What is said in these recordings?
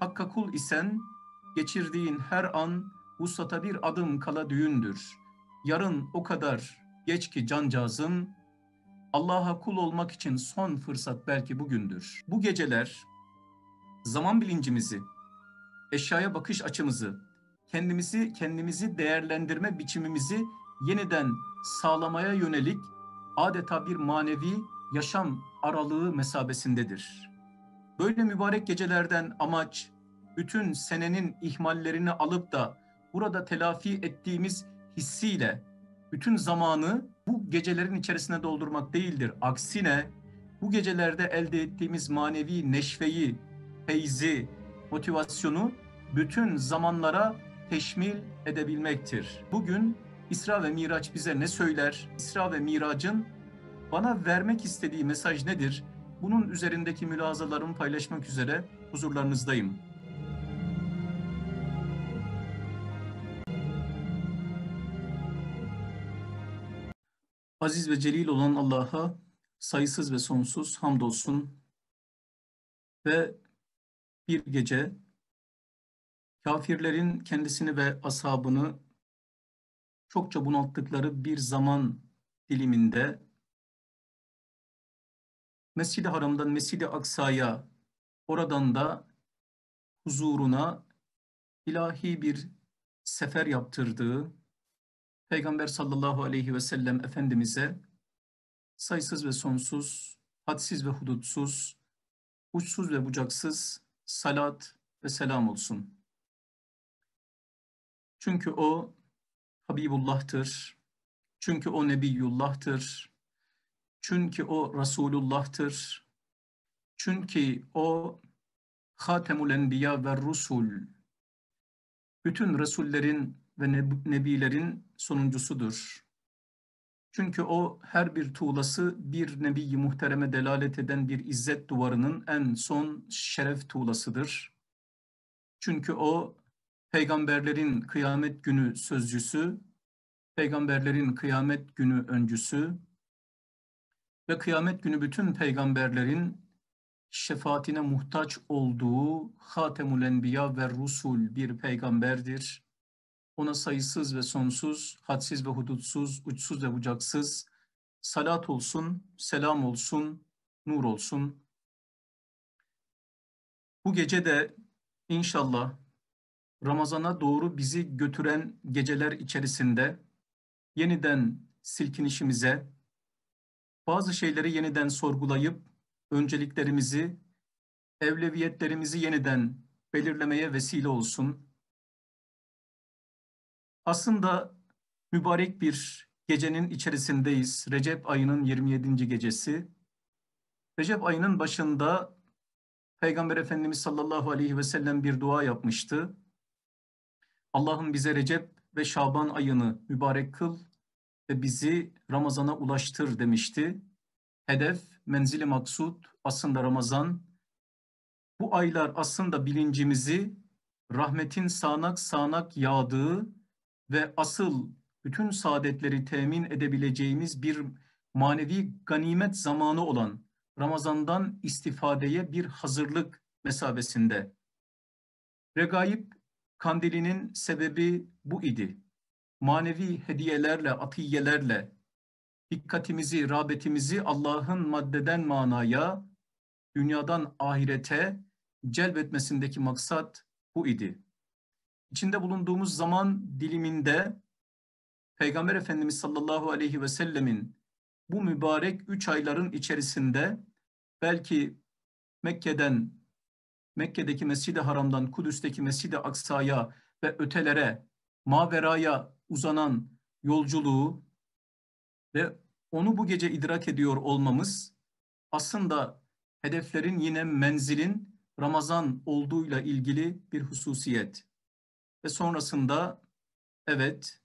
Hakka kul isen geçirdiğin her an vuslata bir adım kala düğündür. Yarın o kadar geç ki cancağızım Allah'a kul olmak için son fırsat belki bugündür. Bu geceler zaman bilincimizi, eşyaya bakış açımızı, kendimizi kendimizi değerlendirme biçimimizi yeniden sağlamaya yönelik adeta bir manevi yaşam aralığı mesabesindedir. Böyle mübarek gecelerden amaç bütün senenin ihmallerini alıp da burada telafi ettiğimiz hissiyle bütün zamanı bu gecelerin içerisine doldurmak değildir. Aksine bu gecelerde elde ettiğimiz manevi neşveyi, feyzi, motivasyonu bütün zamanlara teşmil edebilmektir. Bugün İsra ve Miraç bize ne söyler? İsra ve Mirac'ın bana vermek istediği mesaj nedir? Bunun üzerindeki mülazalarımı paylaşmak üzere huzurlarınızdayım. Aziz ve celil olan Allah'a sayısız ve sonsuz hamdolsun ve bir gece kafirlerin kendisini ve ashabını çokça bunalttıkları bir zaman diliminde Mescid-i Haram'dan Mescid-i Aksa'ya oradan da huzuruna ilahi bir sefer yaptırdığı Peygamber sallallahu aleyhi ve sellem Efendimiz'e sayısız ve sonsuz, hadsiz ve hudutsuz, uçsuz ve bucaksız salat ve selam olsun. Çünkü o Habibullah'tır. Çünkü o Nebiyullah'tır. Çünkü o Resulullah'tır. Çünkü o Hatemul Enbiya ve Rusul. Bütün Resullerin ve Nebilerin sonuncusudur. Çünkü o her bir tuğlası bir nebi muhtereme delalet eden bir izzet duvarının en son şeref tuğlasıdır. Çünkü o peygamberlerin kıyamet günü sözcüsü, peygamberlerin kıyamet günü öncüsü ve kıyamet günü bütün peygamberlerin şefaatine muhtaç olduğu Hatemul Enbiya ve Rusul bir peygamberdir ona sayısız ve sonsuz, hadsiz ve hudutsuz, uçsuz ve bucaksız salat olsun, selam olsun, nur olsun. Bu gece de inşallah Ramazan'a doğru bizi götüren geceler içerisinde yeniden silkinişimize, bazı şeyleri yeniden sorgulayıp önceliklerimizi, evleviyetlerimizi yeniden belirlemeye vesile olsun. Aslında mübarek bir gecenin içerisindeyiz. Recep ayının 27. gecesi. Recep ayının başında Peygamber Efendimiz sallallahu aleyhi ve sellem bir dua yapmıştı. Allah'ım bize Recep ve Şaban ayını mübarek kıl ve bizi Ramazan'a ulaştır demişti. Hedef, menzili maksut aslında Ramazan. Bu aylar aslında bilincimizi rahmetin sağanak sağanak yağdığı ve asıl bütün saadetleri temin edebileceğimiz bir manevi ganimet zamanı olan Ramazan'dan istifadeye bir hazırlık mesabesinde. Regaib kandilinin sebebi bu idi. Manevi hediyelerle, atiyelerle dikkatimizi, rağbetimizi Allah'ın maddeden manaya, dünyadan ahirete celbetmesindeki maksat bu idi. İçinde bulunduğumuz zaman diliminde Peygamber Efendimiz sallallahu aleyhi ve sellemin bu mübarek üç ayların içerisinde belki Mekke'den, Mekke'deki Mescid-i Haram'dan Kudüs'teki Mescid-i Aksa'ya ve ötelere, maveraya uzanan yolculuğu ve onu bu gece idrak ediyor olmamız aslında hedeflerin yine menzilin Ramazan olduğuyla ilgili bir hususiyet. Ve sonrasında evet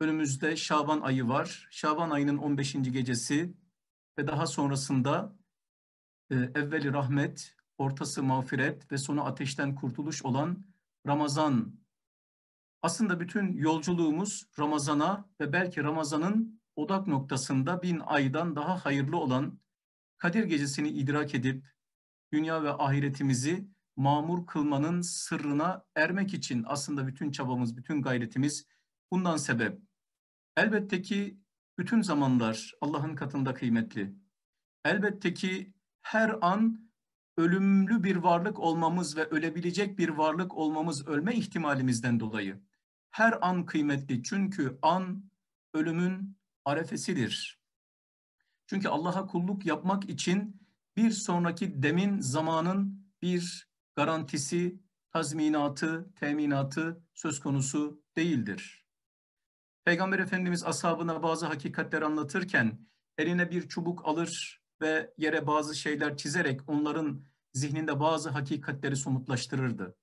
önümüzde Şaban ayı var. Şaban ayının 15. gecesi ve daha sonrasında e, evveli rahmet, ortası mağfiret ve sonu ateşten kurtuluş olan Ramazan. Aslında bütün yolculuğumuz Ramazan'a ve belki Ramazan'ın odak noktasında bin aydan daha hayırlı olan Kadir Gecesi'ni idrak edip dünya ve ahiretimizi mamur kılmanın sırrına ermek için aslında bütün çabamız, bütün gayretimiz bundan sebep. Elbette ki bütün zamanlar Allah'ın katında kıymetli. Elbette ki her an ölümlü bir varlık olmamız ve ölebilecek bir varlık olmamız ölme ihtimalimizden dolayı her an kıymetli. Çünkü an ölümün arefesidir. Çünkü Allah'a kulluk yapmak için bir sonraki demin zamanın bir garantisi, tazminatı, teminatı söz konusu değildir. Peygamber Efendimiz ashabına bazı hakikatler anlatırken eline bir çubuk alır ve yere bazı şeyler çizerek onların zihninde bazı hakikatleri somutlaştırırdı.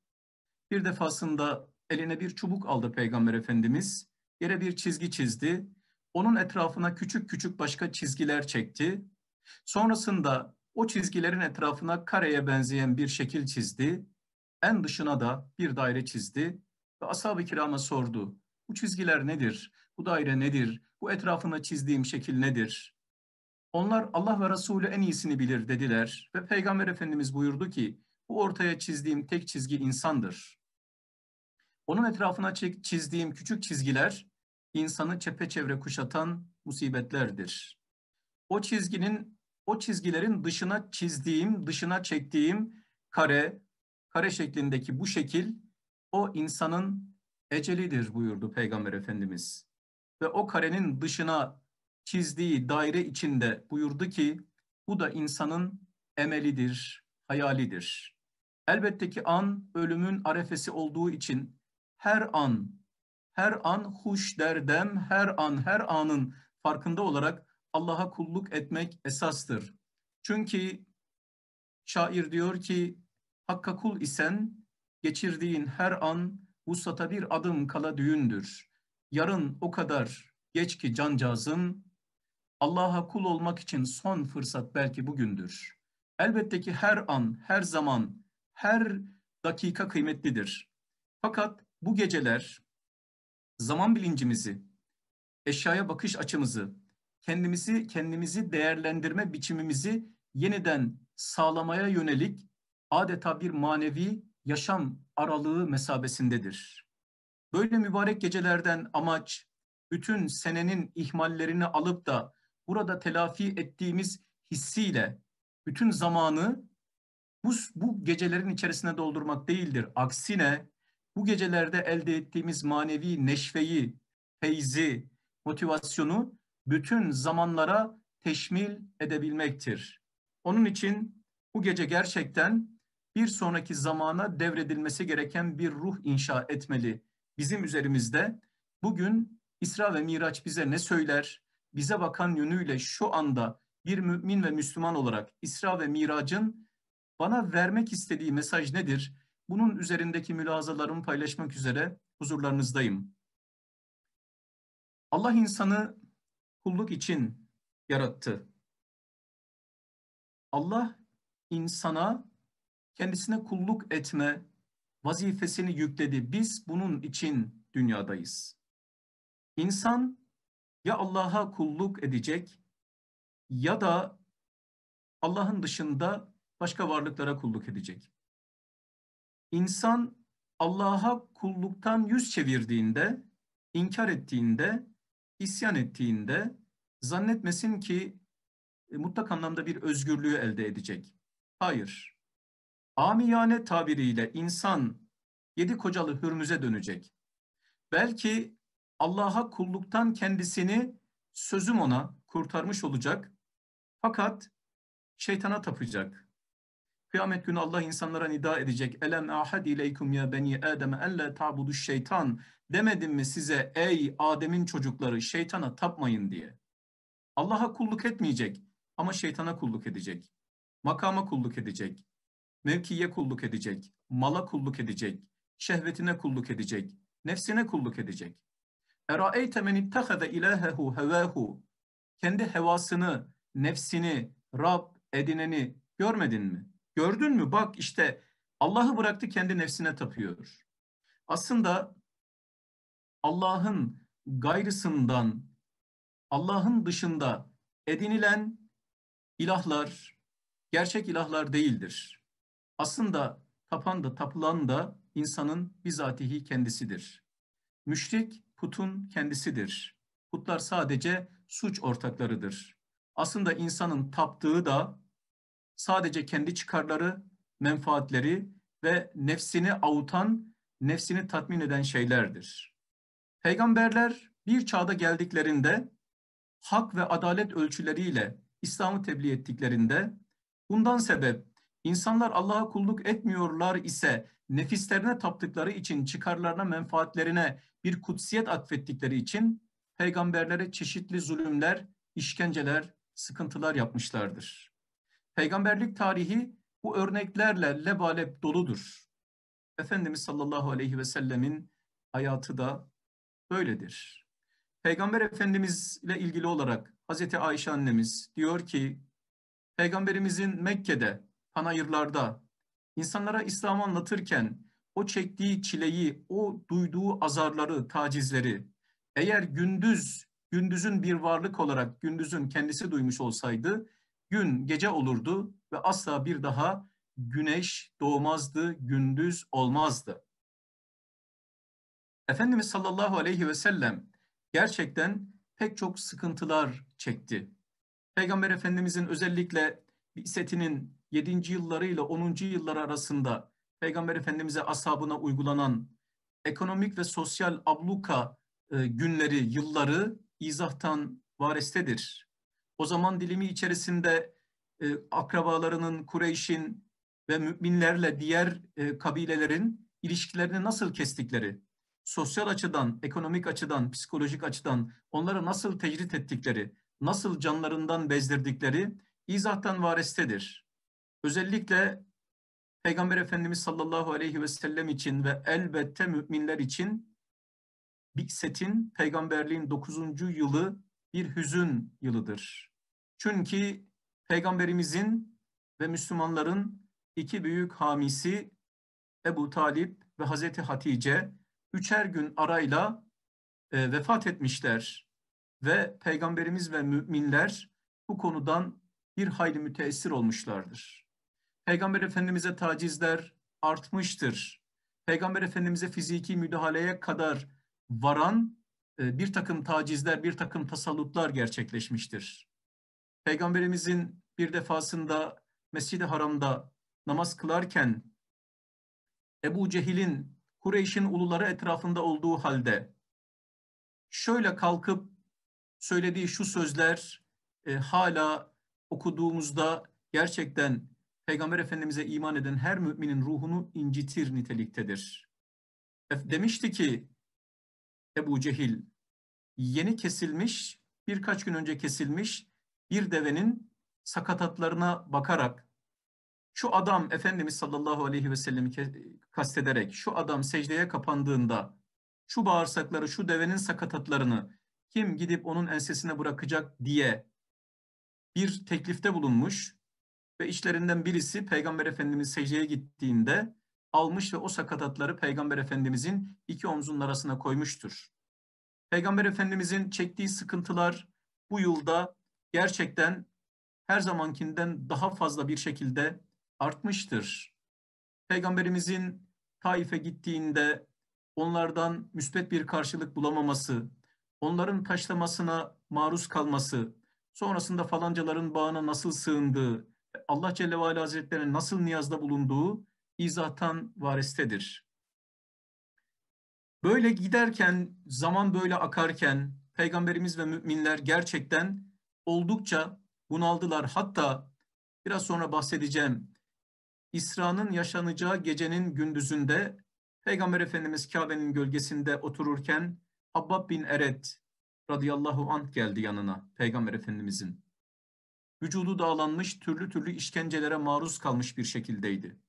Bir defasında eline bir çubuk aldı Peygamber Efendimiz, yere bir çizgi çizdi, onun etrafına küçük küçük başka çizgiler çekti. Sonrasında o çizgilerin etrafına kareye benzeyen bir şekil çizdi. En dışına da bir daire çizdi ve ashab-ı kirama sordu. Bu çizgiler nedir? Bu daire nedir? Bu etrafına çizdiğim şekil nedir? Onlar Allah ve Resulü en iyisini bilir dediler ve Peygamber Efendimiz buyurdu ki bu ortaya çizdiğim tek çizgi insandır. Onun etrafına çizdiğim küçük çizgiler insanı çepeçevre kuşatan musibetlerdir. O çizginin, o çizgilerin dışına çizdiğim, dışına çektiğim kare, kare şeklindeki bu şekil o insanın ecelidir buyurdu Peygamber Efendimiz. Ve o karenin dışına çizdiği daire içinde buyurdu ki bu da insanın emelidir, hayalidir. Elbette ki an ölümün arefesi olduğu için her an, her an huş derdem, her an, her anın farkında olarak Allah'a kulluk etmek esastır. Çünkü şair diyor ki, Hakka kul isen, geçirdiğin her an vuslata bir adım kala düğündür. Yarın o kadar geç ki cancağızın, Allah'a kul olmak için son fırsat belki bugündür. Elbette ki her an, her zaman, her dakika kıymetlidir. Fakat bu geceler zaman bilincimizi, eşyaya bakış açımızı, kendimizi kendimizi değerlendirme biçimimizi yeniden sağlamaya yönelik adeta bir manevi yaşam aralığı mesabesindedir. Böyle mübarek gecelerden amaç bütün senenin ihmallerini alıp da burada telafi ettiğimiz hissiyle bütün zamanı bu, bu gecelerin içerisine doldurmak değildir. Aksine bu gecelerde elde ettiğimiz manevi neşveyi, feyzi, motivasyonu bütün zamanlara teşmil edebilmektir. Onun için bu gece gerçekten bir sonraki zamana devredilmesi gereken bir ruh inşa etmeli. Bizim üzerimizde bugün İsra ve Miraç bize ne söyler? Bize bakan yönüyle şu anda bir mümin ve Müslüman olarak İsra ve Mirac'ın bana vermek istediği mesaj nedir? Bunun üzerindeki mülazalarımı paylaşmak üzere huzurlarınızdayım. Allah insanı kulluk için yarattı. Allah insana kendisine kulluk etme vazifesini yükledi. Biz bunun için dünyadayız. İnsan ya Allah'a kulluk edecek ya da Allah'ın dışında başka varlıklara kulluk edecek. İnsan Allah'a kulluktan yüz çevirdiğinde, inkar ettiğinde, isyan ettiğinde zannetmesin ki e, mutlak anlamda bir özgürlüğü elde edecek. Hayır. Amiyane tabiriyle insan yedi kocalı hürmüze dönecek. Belki Allah'a kulluktan kendisini sözüm ona kurtarmış olacak. Fakat şeytana tapacak. Kıyamet günü Allah insanlara nida edecek. Elem ahad ileykum ya beni Adem en la ta'budu şeytan. Demedim mi size ey Adem'in çocukları şeytana tapmayın diye. Allah'a kulluk etmeyecek ama şeytana kulluk edecek. Makama kulluk edecek. Mevkiye kulluk edecek. Mala kulluk edecek. Şehvetine kulluk edecek. Nefsine kulluk edecek. Eraeyte men ittehade ilahehu hevahu. Kendi hevasını, nefsini, Rab edineni görmedin mi? Gördün mü? Bak işte Allah'ı bıraktı kendi nefsine tapıyor. Aslında Allah'ın gayrısından, Allah'ın dışında edinilen ilahlar gerçek ilahlar değildir. Aslında tapan da tapılan da insanın bizatihi kendisidir. Müşrik putun kendisidir. Putlar sadece suç ortaklarıdır. Aslında insanın taptığı da sadece kendi çıkarları, menfaatleri ve nefsini avutan, nefsini tatmin eden şeylerdir. Peygamberler bir çağda geldiklerinde hak ve adalet ölçüleriyle İslam'ı tebliğ ettiklerinde bundan sebep insanlar Allah'a kulluk etmiyorlar ise nefislerine taptıkları için çıkarlarına menfaatlerine bir kutsiyet atfettikleri için peygamberlere çeşitli zulümler, işkenceler, sıkıntılar yapmışlardır. Peygamberlik tarihi bu örneklerle lebalep doludur. Efendimiz sallallahu aleyhi ve sellemin hayatı da böyledir. Peygamber Efendimiz ile ilgili olarak Hazreti Ayşe annemiz diyor ki, Peygamberimizin Mekke'de, panayırlarda, insanlara İslam'ı anlatırken o çektiği çileyi, o duyduğu azarları, tacizleri, eğer gündüz, gündüzün bir varlık olarak gündüzün kendisi duymuş olsaydı, gün gece olurdu ve asla bir daha güneş doğmazdı, gündüz olmazdı. Efendimiz sallallahu aleyhi ve sellem gerçekten pek çok sıkıntılar çekti. Peygamber Efendimizin özellikle setinin 7. yılları ile 10. yılları arasında Peygamber Efendimiz'e ashabına uygulanan ekonomik ve sosyal abluka e, günleri, yılları izahtan varestedir. O zaman dilimi içerisinde e, akrabalarının, Kureyş'in ve müminlerle diğer e, kabilelerin ilişkilerini nasıl kestikleri, sosyal açıdan, ekonomik açıdan, psikolojik açıdan onları nasıl tecrit ettikleri, nasıl canlarından bezdirdikleri izahtan varestedir. Özellikle Peygamber Efendimiz sallallahu aleyhi ve sellem için ve elbette müminler için Bikset'in peygamberliğin 9. yılı bir hüzün yılıdır. Çünkü peygamberimizin ve Müslümanların iki büyük hamisi Ebu Talip ve Hazreti Hatice üçer gün arayla e, vefat etmişler ve peygamberimiz ve müminler bu konudan bir hayli müteessir olmuşlardır. Peygamber Efendimiz'e tacizler artmıştır. Peygamber Efendimiz'e fiziki müdahaleye kadar varan e, bir takım tacizler, bir takım tasallutlar gerçekleşmiştir. Peygamberimizin bir defasında Mescid-i Haram'da namaz kılarken Ebu Cehil'in Kureyş'in uluları etrafında olduğu halde şöyle kalkıp söylediği şu sözler e, hala okuduğumuzda gerçekten Peygamber Efendimiz'e iman eden her müminin ruhunu incitir niteliktedir. Demişti ki Ebu Cehil yeni kesilmiş, birkaç gün önce kesilmiş bir devenin sakatatlarına bakarak şu adam Efendimiz sallallahu aleyhi ve sellemi kastederek şu adam secdeye kapandığında şu bağırsakları, şu devenin sakatatlarını kim gidip onun ensesine bırakacak diye bir teklifte bulunmuş ve içlerinden birisi Peygamber Efendimiz secdeye gittiğinde almış ve o sakatatları Peygamber Efendimizin iki omzunun arasına koymuştur. Peygamber Efendimizin çektiği sıkıntılar bu yılda gerçekten her zamankinden daha fazla bir şekilde artmıştır. Peygamberimizin Taif'e gittiğinde onlardan müsbet bir karşılık bulamaması, onların taşlamasına maruz kalması, sonrasında falancaların bağına nasıl sığındığı, Allah Celle ve Ala Hazretleri'ne nasıl niyazda bulunduğu izahtan varistedir. Böyle giderken, zaman böyle akarken Peygamberimiz ve müminler gerçekten oldukça bunaldılar. Hatta biraz sonra bahsedeceğim İsra'nın yaşanacağı gecenin gündüzünde Peygamber Efendimiz Kabe'nin gölgesinde otururken Habbab bin Eret radıyallahu anh geldi yanına Peygamber Efendimizin. Vücudu dağlanmış, türlü türlü işkencelere maruz kalmış bir şekildeydi.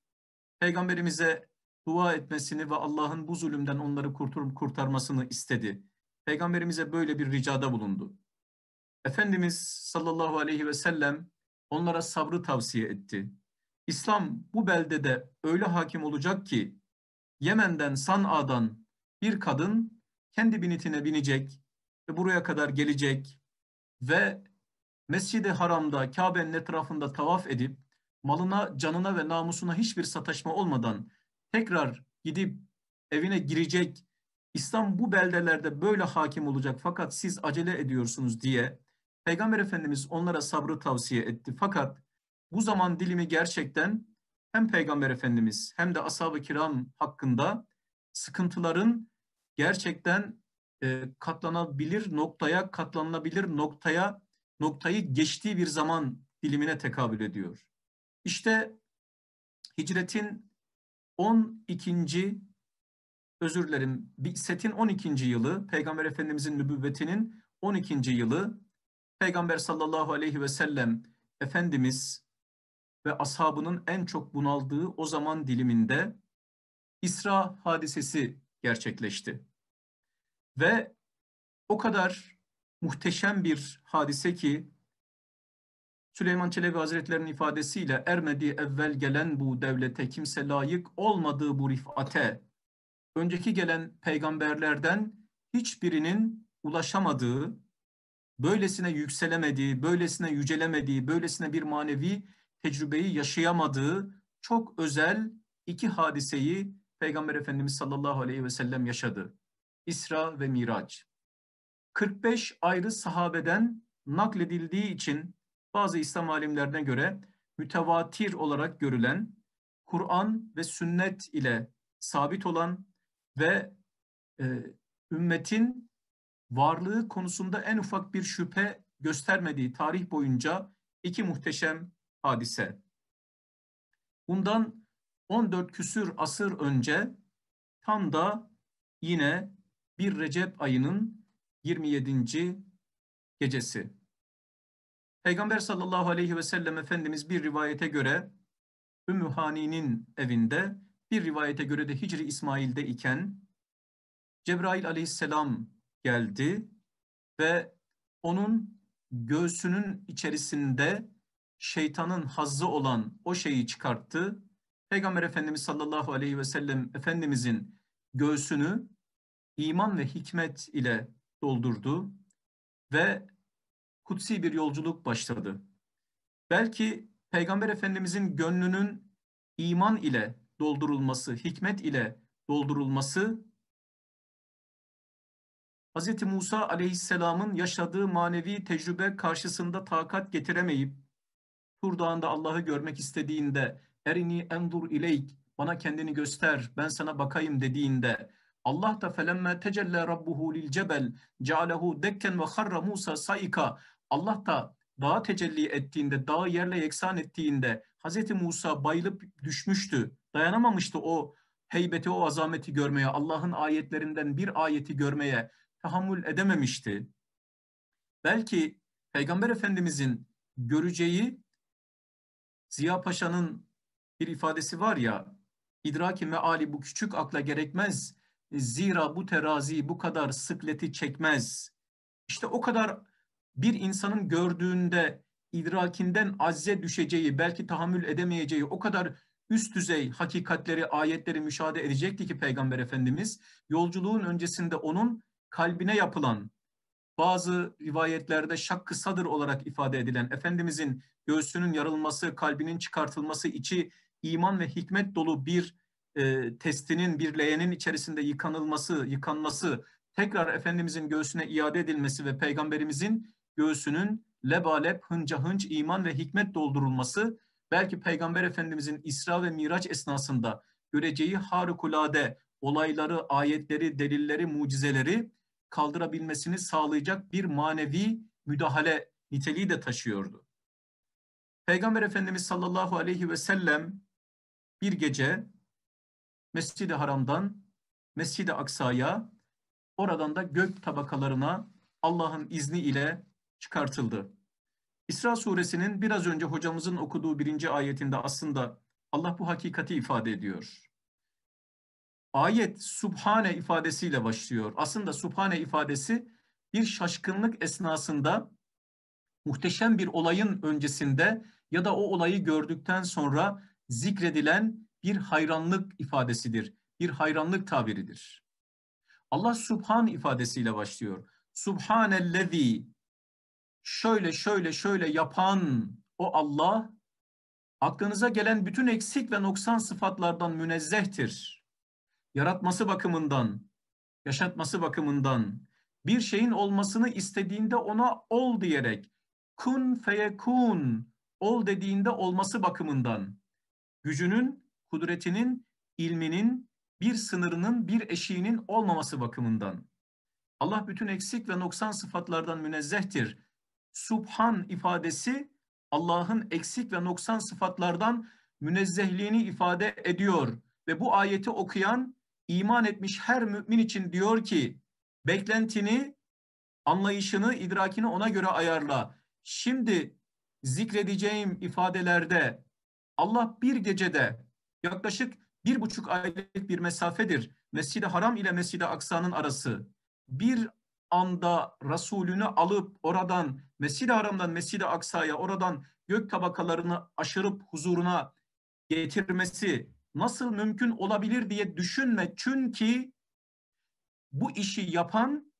Peygamberimize dua etmesini ve Allah'ın bu zulümden onları kurtarmasını istedi. Peygamberimize böyle bir ricada bulundu. Efendimiz sallallahu aleyhi ve sellem onlara sabrı tavsiye etti. İslam bu beldede öyle hakim olacak ki Yemen'den San'a'dan bir kadın kendi binitine binecek ve buraya kadar gelecek ve Mescid-i Haram'da Kabe'nin etrafında tavaf edip malına, canına ve namusuna hiçbir sataşma olmadan tekrar gidip evine girecek, İslam bu beldelerde böyle hakim olacak fakat siz acele ediyorsunuz diye Peygamber Efendimiz onlara sabrı tavsiye etti. Fakat bu zaman dilimi gerçekten hem Peygamber Efendimiz hem de ashab-ı kiram hakkında sıkıntıların gerçekten e, katlanabilir noktaya, katlanılabilir noktaya, noktayı geçtiği bir zaman dilimine tekabül ediyor. İşte hicretin 12. özür dilerim, Bi'setin 12. yılı, Peygamber Efendimizin nübüvvetinin 12. yılı, Peygamber sallallahu aleyhi ve sellem Efendimiz ve ashabının en çok bunaldığı o zaman diliminde İsra hadisesi gerçekleşti. Ve o kadar muhteşem bir hadise ki Süleyman Çelebi Hazretleri'nin ifadesiyle ermedi evvel gelen bu devlete kimse layık olmadığı bu rifate önceki gelen peygamberlerden hiçbirinin ulaşamadığı, böylesine yükselemediği, böylesine yücelemediği, böylesine bir manevi tecrübeyi yaşayamadığı çok özel iki hadiseyi Peygamber Efendimiz sallallahu aleyhi ve sellem yaşadı. İsra ve Miraç. 45 ayrı sahabeden nakledildiği için bazı İslam alimlerine göre mütevatir olarak görülen, Kur'an ve sünnet ile sabit olan ve e, ümmetin varlığı konusunda en ufak bir şüphe göstermediği tarih boyunca iki muhteşem hadise. Bundan 14 küsür asır önce tam da yine bir Recep ayının 27. gecesi. Peygamber sallallahu aleyhi ve sellem Efendimiz bir rivayete göre Ümmü Hani'nin evinde, bir rivayete göre de Hicri İsmail'de iken Cebrail aleyhisselam geldi ve onun göğsünün içerisinde şeytanın hazzı olan o şeyi çıkarttı. Peygamber Efendimiz sallallahu aleyhi ve sellem Efendimizin göğsünü iman ve hikmet ile doldurdu ve kutsi bir yolculuk başladı. Belki Peygamber Efendimizin gönlünün iman ile doldurulması, hikmet ile doldurulması Hz. Musa aleyhisselamın yaşadığı manevi tecrübe karşısında takat getiremeyip Tur Dağı'nda Allah'ı görmek istediğinde erini endur ileyk bana kendini göster ben sana bakayım dediğinde Allah da felemme tecelle rabbuhu lil cebel cealehu dekken ve harra Musa saika Allah da dağa tecelli ettiğinde, dağı yerle yeksan ettiğinde Hz. Musa bayılıp düşmüştü. Dayanamamıştı o heybeti, o azameti görmeye, Allah'ın ayetlerinden bir ayeti görmeye tahammül edememişti. Belki Peygamber Efendimizin göreceği Ziya Paşa'nın bir ifadesi var ya, idraki meali bu küçük akla gerekmez, zira bu terazi bu kadar sıkleti çekmez. İşte o kadar bir insanın gördüğünde idrakinden azze düşeceği, belki tahammül edemeyeceği o kadar üst düzey hakikatleri, ayetleri müşahede edecekti ki Peygamber Efendimiz yolculuğun öncesinde onun kalbine yapılan bazı rivayetlerde şakkı sadır olarak ifade edilen Efendimizin göğsünün yarılması, kalbinin çıkartılması, içi iman ve hikmet dolu bir e, testinin, bir leğenin içerisinde yıkanılması, yıkanması, tekrar Efendimizin göğsüne iade edilmesi ve Peygamberimizin göğsünün lebalep, hınca hınç, iman ve hikmet doldurulması, belki Peygamber Efendimizin İsra ve Miraç esnasında göreceği harikulade olayları, ayetleri, delilleri, mucizeleri kaldırabilmesini sağlayacak bir manevi müdahale niteliği de taşıyordu. Peygamber Efendimiz sallallahu aleyhi ve sellem bir gece Mescid-i Haram'dan Mescid-i Aksa'ya oradan da gök tabakalarına Allah'ın izni ile çıkartıldı. İsra suresinin biraz önce hocamızın okuduğu birinci ayetinde aslında Allah bu hakikati ifade ediyor. Ayet Subhane ifadesiyle başlıyor. Aslında Subhane ifadesi bir şaşkınlık esnasında muhteşem bir olayın öncesinde ya da o olayı gördükten sonra zikredilen bir hayranlık ifadesidir. Bir hayranlık tabiridir. Allah Subhan ifadesiyle başlıyor. Subhanellezi şöyle şöyle şöyle yapan o Allah aklınıza gelen bütün eksik ve noksan sıfatlardan münezzehtir. Yaratması bakımından, yaşatması bakımından, bir şeyin olmasını istediğinde ona ol diyerek, kun feyekun, ol dediğinde olması bakımından, gücünün, kudretinin, ilminin, bir sınırının, bir eşiğinin olmaması bakımından. Allah bütün eksik ve noksan sıfatlardan münezzehtir. Subhan ifadesi Allah'ın eksik ve noksan sıfatlardan münezzehliğini ifade ediyor. Ve bu ayeti okuyan iman etmiş her mümin için diyor ki beklentini, anlayışını, idrakini ona göre ayarla. Şimdi zikredeceğim ifadelerde Allah bir gecede yaklaşık bir buçuk aylık bir mesafedir. Mescid-i Haram ile Mescid-i Aksa'nın arası. Bir anda Resulünü alıp oradan Mescid-i Haram'dan Mescid-i Aksa'ya oradan gök tabakalarını aşırıp huzuruna getirmesi nasıl mümkün olabilir diye düşünme. Çünkü bu işi yapan,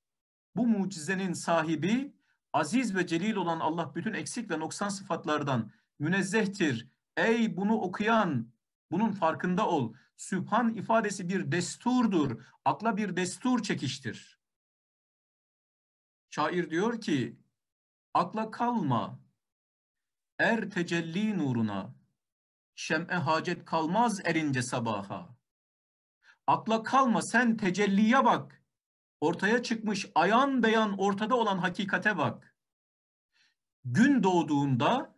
bu mucizenin sahibi, aziz ve celil olan Allah bütün eksik ve noksan sıfatlardan münezzehtir. Ey bunu okuyan, bunun farkında ol. Sübhan ifadesi bir desturdur. Akla bir destur çekiştir. Şair diyor ki, akla kalma, er tecelli nuruna, şem'e hacet kalmaz erince sabaha. Akla kalma sen tecelliye bak, ortaya çıkmış ayan beyan ortada olan hakikate bak. Gün doğduğunda,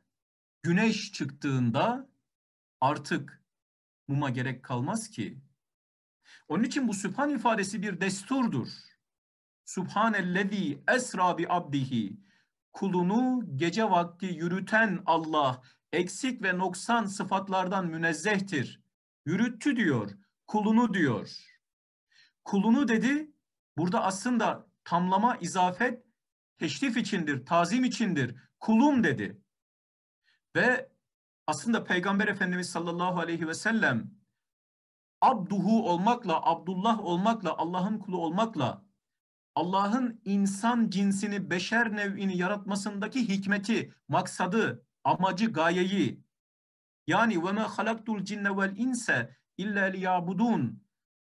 güneş çıktığında artık muma gerek kalmaz ki. Onun için bu sübhan ifadesi bir desturdur. Subhanellezi esra bi abdihi. Kulunu gece vakti yürüten Allah eksik ve noksan sıfatlardan münezzehtir. Yürüttü diyor, kulunu diyor. Kulunu dedi, burada aslında tamlama, izafet, teşrif içindir, tazim içindir. Kulum dedi. Ve aslında Peygamber Efendimiz sallallahu aleyhi ve sellem abduhu olmakla, Abdullah olmakla, Allah'ın kulu olmakla Allah'ın insan cinsini, beşer nev'ini yaratmasındaki hikmeti, maksadı, amacı, gayeyi. Yani ve me halaktul cinne vel inse illa liyabudun.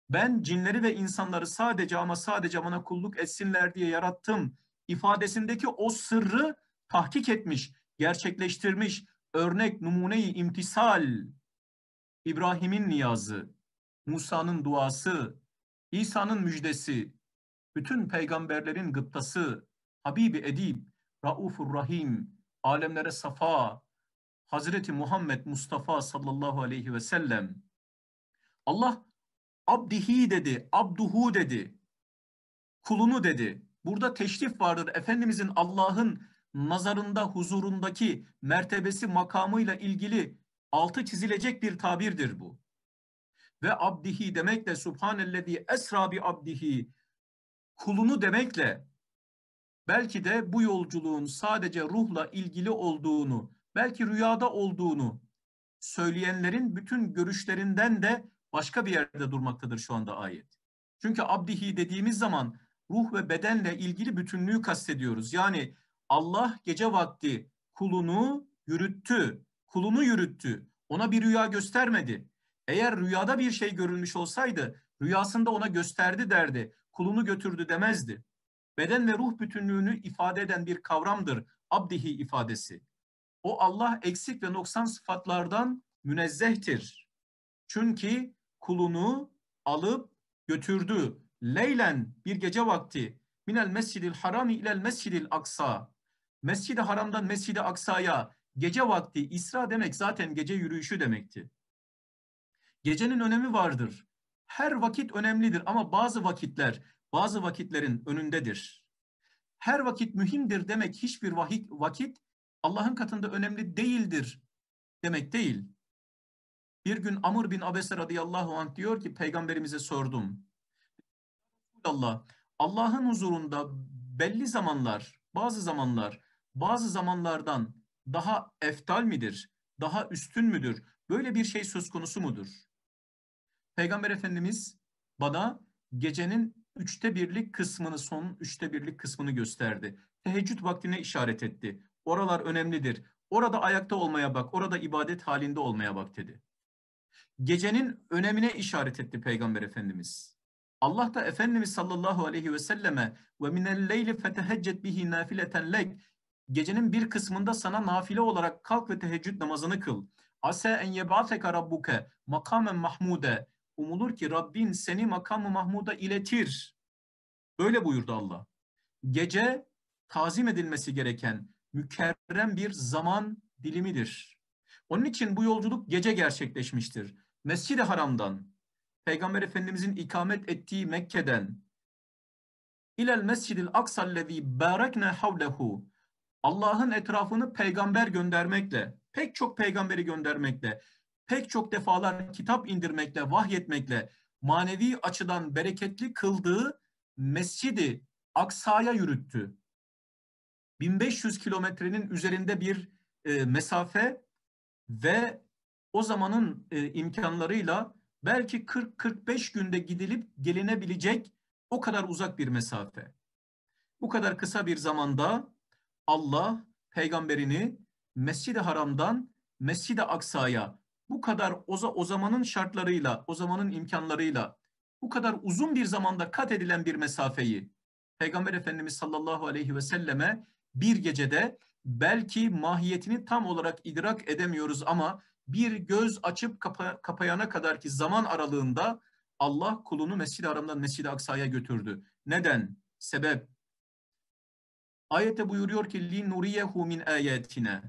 Ben cinleri ve insanları sadece ama sadece bana kulluk etsinler diye yarattım ifadesindeki o sırrı tahkik etmiş, gerçekleştirmiş, örnek numuneyi imtisal, İbrahim'in niyazı, Musa'nın duası, İsa'nın müjdesi, bütün peygamberlerin gıptası, Habibi Edib, Raufur Rahim, alemlere safa, Hazreti Muhammed Mustafa sallallahu aleyhi ve sellem. Allah abdihi dedi, abduhu dedi, kulunu dedi. Burada teşrif vardır. Efendimizin Allah'ın nazarında, huzurundaki mertebesi, makamıyla ilgili altı çizilecek bir tabirdir bu. Ve abdihi demekle subhanellezi esra bi abdihi kulunu demekle belki de bu yolculuğun sadece ruhla ilgili olduğunu, belki rüyada olduğunu söyleyenlerin bütün görüşlerinden de başka bir yerde durmaktadır şu anda ayet. Çünkü abdihi dediğimiz zaman ruh ve bedenle ilgili bütünlüğü kastediyoruz. Yani Allah gece vakti kulunu yürüttü, kulunu yürüttü. Ona bir rüya göstermedi. Eğer rüyada bir şey görülmüş olsaydı rüyasında ona gösterdi derdi kulunu götürdü demezdi. Beden ve ruh bütünlüğünü ifade eden bir kavramdır abdihi ifadesi. O Allah eksik ve noksan sıfatlardan münezzehtir. Çünkü kulunu alıp götürdü. Leylen bir gece vakti minel mescidil harami ilel mescidil aksa. Mescid-i haramdan mescid-i aksaya gece vakti İsra demek zaten gece yürüyüşü demekti. Gecenin önemi vardır her vakit önemlidir ama bazı vakitler bazı vakitlerin önündedir. Her vakit mühimdir demek hiçbir vakit, vakit Allah'ın katında önemli değildir demek değil. Bir gün Amr bin Abese radıyallahu anh diyor ki peygamberimize sordum. Allah Allah'ın huzurunda belli zamanlar, bazı zamanlar, bazı zamanlardan daha eftal midir? Daha üstün müdür? Böyle bir şey söz konusu mudur? Peygamber Efendimiz bana gecenin üçte birlik kısmını, son üçte birlik kısmını gösterdi. Teheccüd vaktine işaret etti. Oralar önemlidir. Orada ayakta olmaya bak, orada ibadet halinde olmaya bak dedi. Gecenin önemine işaret etti Peygamber Efendimiz. Allah da Efendimiz sallallahu aleyhi ve selleme ve minel leyli feteheccet bihi nafileten lek gecenin bir kısmında sana nafile olarak kalk ve teheccüd namazını kıl. Ase en yeb'ateke rabbuke makamen mahmude. Umulur ki Rabbin seni makamı mahmuda iletir. Böyle buyurdu Allah. Gece tazim edilmesi gereken mükerrem bir zaman dilimidir. Onun için bu yolculuk gece gerçekleşmiştir. Mescid-i Haram'dan, Peygamber Efendimizin ikamet ettiği Mekke'den, ilel mescidil aksallezî bârekne havlehu, Allah'ın etrafını peygamber göndermekle, pek çok peygamberi göndermekle, pek çok defalar kitap indirmekle, vahyetmekle, manevi açıdan bereketli kıldığı Mescidi Aksa'ya yürüttü. 1500 kilometrenin üzerinde bir e, mesafe ve o zamanın e, imkanlarıyla belki 40-45 günde gidilip gelinebilecek o kadar uzak bir mesafe. Bu kadar kısa bir zamanda Allah peygamberini Mescid-i Haram'dan Mescid-i Aksa'ya bu kadar o, o zamanın şartlarıyla, o zamanın imkanlarıyla bu kadar uzun bir zamanda kat edilen bir mesafeyi Peygamber Efendimiz sallallahu aleyhi ve selleme bir gecede belki mahiyetini tam olarak idrak edemiyoruz ama bir göz açıp kapa kapayana kadar ki zaman aralığında Allah kulunu Mescid-i Haram'dan Mescid-i Aksa'ya götürdü. Neden? Sebep. Ayette buyuruyor ki li nuriyehu min ayetine.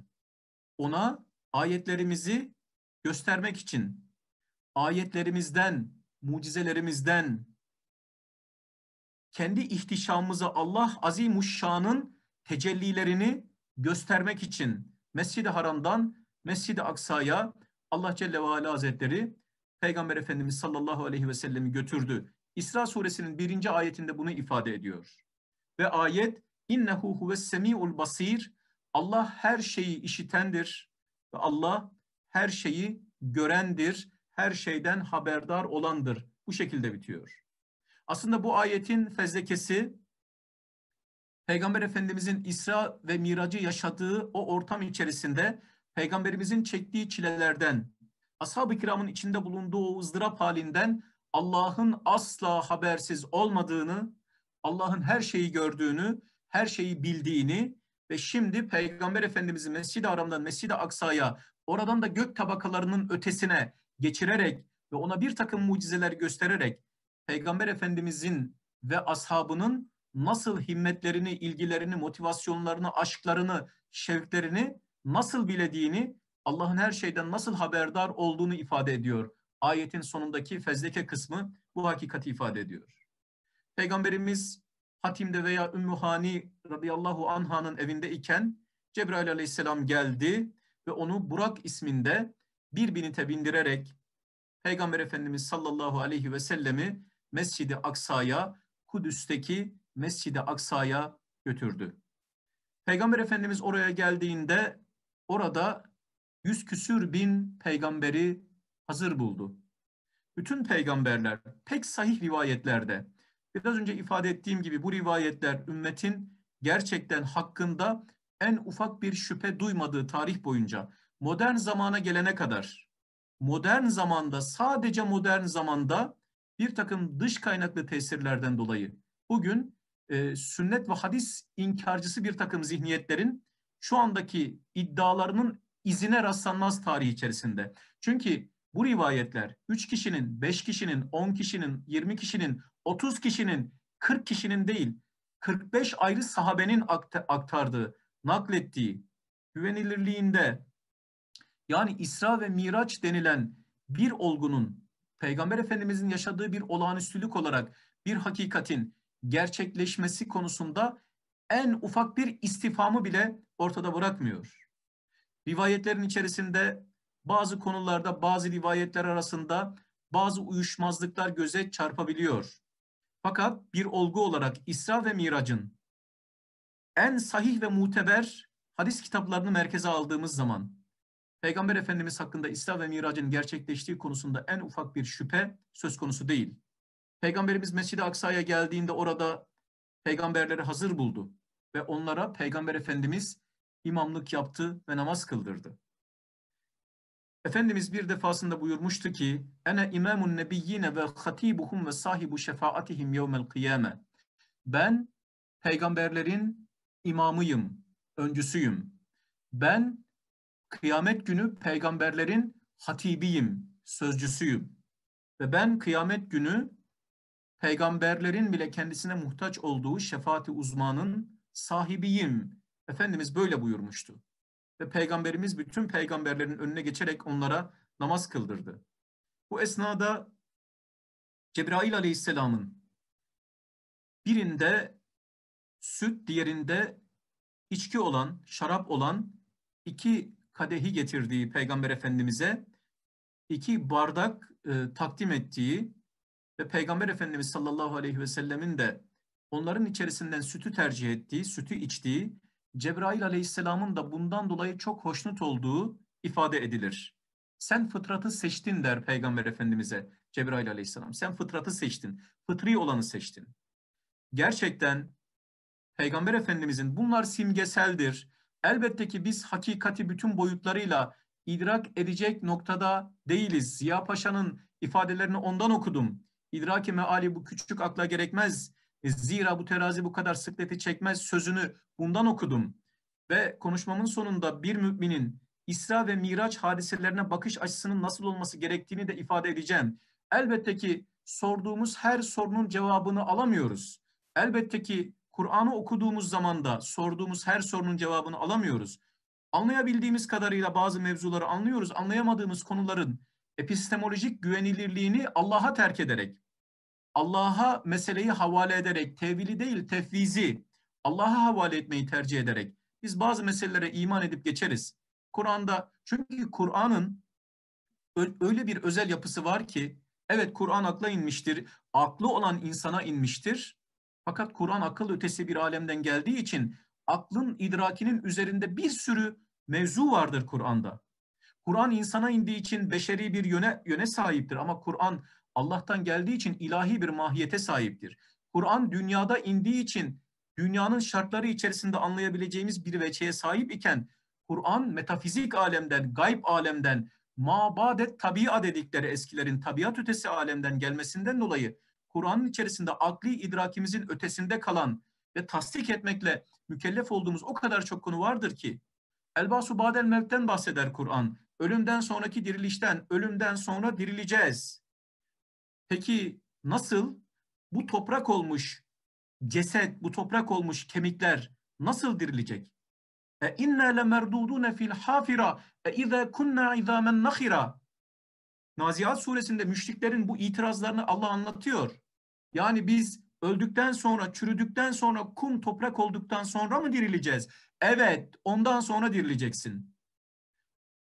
Ona ayetlerimizi göstermek için ayetlerimizden, mucizelerimizden kendi ihtişamımıza Allah azimuşşanın tecellilerini göstermek için Mescid-i Haram'dan Mescid-i Aksa'ya Allah Celle ve Ala Hazretleri Peygamber Efendimiz sallallahu aleyhi ve sellemi götürdü. İsra suresinin birinci ayetinde bunu ifade ediyor. Ve ayet innehu huves semi'ul basir Allah her şeyi işitendir ve Allah her şeyi görendir, her şeyden haberdar olandır. Bu şekilde bitiyor. Aslında bu ayetin fezlekesi Peygamber Efendimizin İsra ve Miracı yaşadığı o ortam içerisinde Peygamberimizin çektiği çilelerden, ashab-ı kiramın içinde bulunduğu o ızdırap halinden Allah'ın asla habersiz olmadığını, Allah'ın her şeyi gördüğünü, her şeyi bildiğini ve şimdi Peygamber Efendimiz'i Mescid-i Haram'dan Mescid-i Aksa'ya oradan da gök tabakalarının ötesine geçirerek ve ona bir takım mucizeler göstererek Peygamber Efendimiz'in ve ashabının nasıl himmetlerini, ilgilerini, motivasyonlarını, aşklarını, şevklerini nasıl bilediğini, Allah'ın her şeyden nasıl haberdar olduğunu ifade ediyor. Ayetin sonundaki fezleke kısmı bu hakikati ifade ediyor. Peygamberimiz Hatim'de veya Ümmühani radıyallahu anhanın evinde iken Cebrail aleyhisselam geldi ve onu Burak isminde bir binite bindirerek Peygamber Efendimiz sallallahu aleyhi ve sellemi Mescid-i Aksa'ya, Kudüs'teki Mescid-i Aksa'ya götürdü. Peygamber Efendimiz oraya geldiğinde orada yüz küsür bin peygamberi hazır buldu. Bütün peygamberler pek sahih rivayetlerde biraz önce ifade ettiğim gibi bu rivayetler ümmetin gerçekten hakkında en ufak bir şüphe duymadığı tarih boyunca modern zamana gelene kadar modern zamanda sadece modern zamanda bir takım dış kaynaklı tesirlerden dolayı bugün e, sünnet ve hadis inkarcısı bir takım zihniyetlerin şu andaki iddialarının izine rastlanmaz tarih içerisinde. Çünkü bu rivayetler 3 kişinin, 5 kişinin, 10 kişinin, 20 kişinin, 30 kişinin, 40 kişinin değil, 45 ayrı sahabenin aktardığı, naklettiği, güvenilirliğinde yani İsra ve Miraç denilen bir olgunun Peygamber Efendimizin yaşadığı bir olağanüstülük olarak bir hakikatin gerçekleşmesi konusunda en ufak bir istifamı bile ortada bırakmıyor. Rivayetlerin içerisinde bazı konularda bazı rivayetler arasında bazı uyuşmazlıklar göze çarpabiliyor. Fakat bir olgu olarak İsra ve Mirac'ın en sahih ve muteber hadis kitaplarını merkeze aldığımız zaman Peygamber Efendimiz hakkında İsra ve Mirac'ın gerçekleştiği konusunda en ufak bir şüphe söz konusu değil. Peygamberimiz Mescid-i Aksa'ya geldiğinde orada peygamberleri hazır buldu ve onlara Peygamber Efendimiz imamlık yaptı ve namaz kıldırdı. Efendimiz bir defasında buyurmuştu ki ene imamun nebiyyine ve hatibuhum ve sahibu şefaatihim yevmel kıyame. Ben peygamberlerin imamıyım, öncüsüyüm. Ben kıyamet günü peygamberlerin hatibiyim, sözcüsüyüm. Ve ben kıyamet günü peygamberlerin bile kendisine muhtaç olduğu şefaati uzmanın sahibiyim. Efendimiz böyle buyurmuştu. Ve peygamberimiz bütün peygamberlerin önüne geçerek onlara namaz kıldırdı. Bu esnada Cebrail aleyhisselamın birinde süt, diğerinde içki olan, şarap olan iki kadehi getirdiği Peygamber Efendimiz'e iki bardak e, takdim ettiği ve Peygamber Efendimiz sallallahu aleyhi ve sellemin de onların içerisinden sütü tercih ettiği, sütü içtiği, Cebrail aleyhisselamın da bundan dolayı çok hoşnut olduğu ifade edilir. Sen fıtratı seçtin der Peygamber Efendimiz'e Cebrail aleyhisselam. Sen fıtratı seçtin, fıtri olanı seçtin. Gerçekten Peygamber Efendimiz'in bunlar simgeseldir. Elbette ki biz hakikati bütün boyutlarıyla idrak edecek noktada değiliz. Ziya Paşa'nın ifadelerini ondan okudum. İdraki meali bu küçük akla gerekmez. Zira bu terazi bu kadar sıkleti çekmez sözünü bundan okudum. Ve konuşmamın sonunda bir müminin İsra ve Miraç hadiselerine bakış açısının nasıl olması gerektiğini de ifade edeceğim. Elbette ki sorduğumuz her sorunun cevabını alamıyoruz. Elbette ki Kur'an'ı okuduğumuz zaman da sorduğumuz her sorunun cevabını alamıyoruz. Anlayabildiğimiz kadarıyla bazı mevzuları anlıyoruz. Anlayamadığımız konuların epistemolojik güvenilirliğini Allah'a terk ederek, Allah'a meseleyi havale ederek, tevili değil tefvizi, Allah'a havale etmeyi tercih ederek biz bazı meselelere iman edip geçeriz. Kur'an'da çünkü Kur'an'ın öyle bir özel yapısı var ki evet Kur'an akla inmiştir, aklı olan insana inmiştir. Fakat Kur'an akıl ötesi bir alemden geldiği için aklın idrakinin üzerinde bir sürü mevzu vardır Kur'an'da. Kur'an insana indiği için beşeri bir yöne, yöne sahiptir ama Kur'an Allah'tan geldiği için ilahi bir mahiyete sahiptir. Kur'an dünyada indiği için dünyanın şartları içerisinde anlayabileceğimiz bir veçeye sahip iken Kur'an metafizik alemden, gayb alemden, mabadet tabi'a dedikleri eskilerin tabiat ötesi alemden gelmesinden dolayı Kur'an'ın içerisinde akli idrakimizin ötesinde kalan ve tasdik etmekle mükellef olduğumuz o kadar çok konu vardır ki Elbasu Badel Mevt'ten bahseder Kur'an. Ölümden sonraki dirilişten, ölümden sonra dirileceğiz. Peki nasıl bu toprak olmuş ceset, bu toprak olmuş kemikler nasıl dirilecek? E inna le merdudune fil hafira e iza kunna izamen nahira. Naziat suresinde müşriklerin bu itirazlarını Allah anlatıyor. Yani biz öldükten sonra, çürüdükten sonra, kum toprak olduktan sonra mı dirileceğiz? Evet, ondan sonra dirileceksin.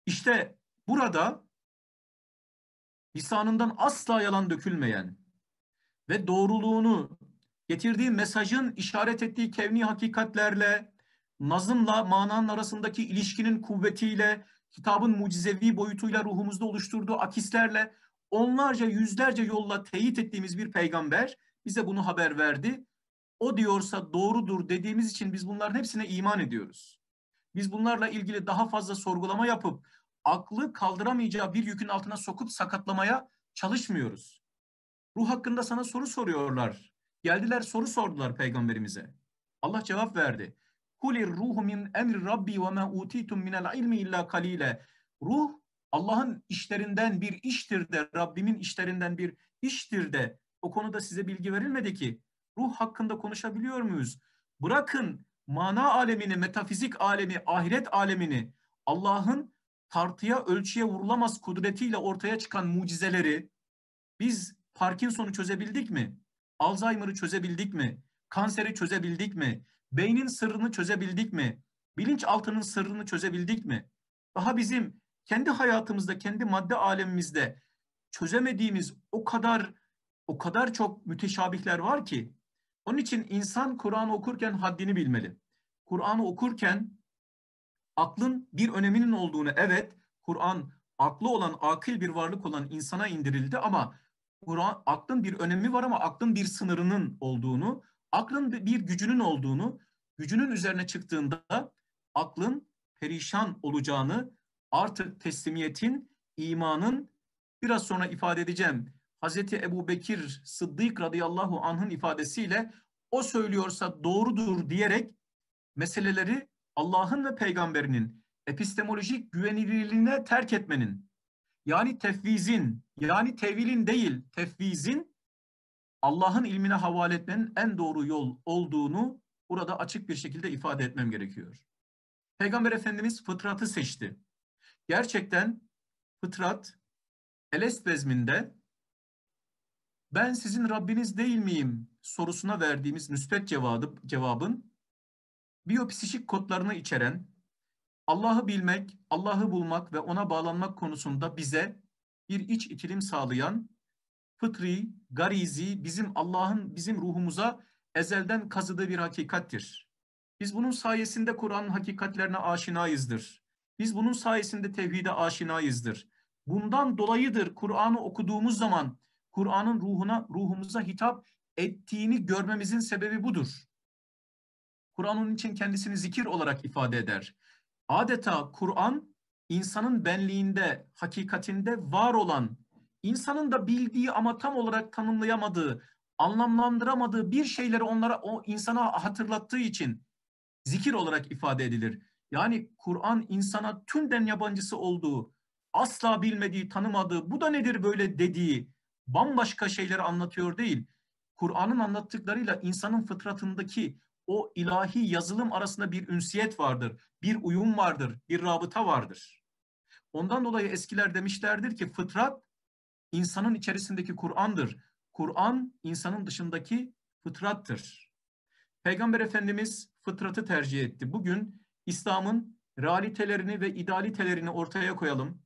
İşte burada lisanından asla yalan dökülmeyen ve doğruluğunu getirdiği mesajın işaret ettiği kevni hakikatlerle, nazımla mananın arasındaki ilişkinin kuvvetiyle, kitabın mucizevi boyutuyla ruhumuzda oluşturduğu akislerle onlarca yüzlerce yolla teyit ettiğimiz bir peygamber bize bunu haber verdi. O diyorsa doğrudur dediğimiz için biz bunların hepsine iman ediyoruz. Biz bunlarla ilgili daha fazla sorgulama yapıp aklı kaldıramayacağı bir yükün altına sokup sakatlamaya çalışmıyoruz. Ruh hakkında sana soru soruyorlar. Geldiler soru sordular peygamberimize. Allah cevap verdi. Kulir ruhu min emri rabbi ve ma utitum minel ilmi illa kalile. Ruh Allah'ın işlerinden bir iştir de, Rabbimin işlerinden bir iştir de o konuda size bilgi verilmedi ki. Ruh hakkında konuşabiliyor muyuz? Bırakın mana alemini, metafizik alemi, ahiret alemini, Allah'ın tartıya, ölçüye vurulamaz kudretiyle ortaya çıkan mucizeleri biz Parkinson'u çözebildik mi? Alzheimer'ı çözebildik mi? Kanseri çözebildik mi? Beynin sırrını çözebildik mi? Bilinçaltının sırrını çözebildik mi? Daha bizim kendi hayatımızda, kendi madde alemimizde çözemediğimiz o kadar o kadar çok müteşabihler var ki onun için insan Kur'an'ı okurken haddini bilmeli. Kur'an'ı okurken aklın bir öneminin olduğunu evet Kur'an aklı olan akil bir varlık olan insana indirildi ama Kur'an aklın bir önemi var ama aklın bir sınırının olduğunu, aklın bir gücünün olduğunu, gücünün üzerine çıktığında aklın perişan olacağını, artık teslimiyetin, imanın biraz sonra ifade edeceğim. Hazreti Ebu Bekir Sıddık radıyallahu anh'ın ifadesiyle o söylüyorsa doğrudur diyerek meseleleri Allah'ın ve peygamberinin epistemolojik güvenilirliğine terk etmenin yani tefvizin yani tevilin değil tefvizin Allah'ın ilmine havale etmenin en doğru yol olduğunu burada açık bir şekilde ifade etmem gerekiyor. Peygamber Efendimiz fıtratı seçti. Gerçekten fıtrat Elest vezminde ben sizin Rabbiniz değil miyim sorusuna verdiğimiz müspet cevabı, cevabın biyopsişik kodlarını içeren Allah'ı bilmek, Allah'ı bulmak ve ona bağlanmak konusunda bize bir iç itilim sağlayan fıtri, garizi, bizim Allah'ın bizim ruhumuza ezelden kazıdığı bir hakikattir. Biz bunun sayesinde Kur'an'ın hakikatlerine aşinayızdır. Biz bunun sayesinde tevhide aşinayızdır. Bundan dolayıdır Kur'an'ı okuduğumuz zaman Kur'an'ın ruhuna, ruhumuza hitap ettiğini görmemizin sebebi budur. Kur'an onun için kendisini zikir olarak ifade eder. Adeta Kur'an insanın benliğinde, hakikatinde var olan, insanın da bildiği ama tam olarak tanımlayamadığı, anlamlandıramadığı bir şeyleri onlara o insana hatırlattığı için zikir olarak ifade edilir. Yani Kur'an insana tümden yabancısı olduğu, asla bilmediği, tanımadığı, bu da nedir böyle dediği bambaşka şeyleri anlatıyor değil. Kur'an'ın anlattıklarıyla insanın fıtratındaki o ilahi yazılım arasında bir ünsiyet vardır, bir uyum vardır, bir rabıta vardır. Ondan dolayı eskiler demişlerdir ki fıtrat insanın içerisindeki Kur'an'dır. Kur'an insanın dışındaki fıtrattır. Peygamber Efendimiz fıtratı tercih etti. Bugün İslam'ın realitelerini ve idealitelerini ortaya koyalım.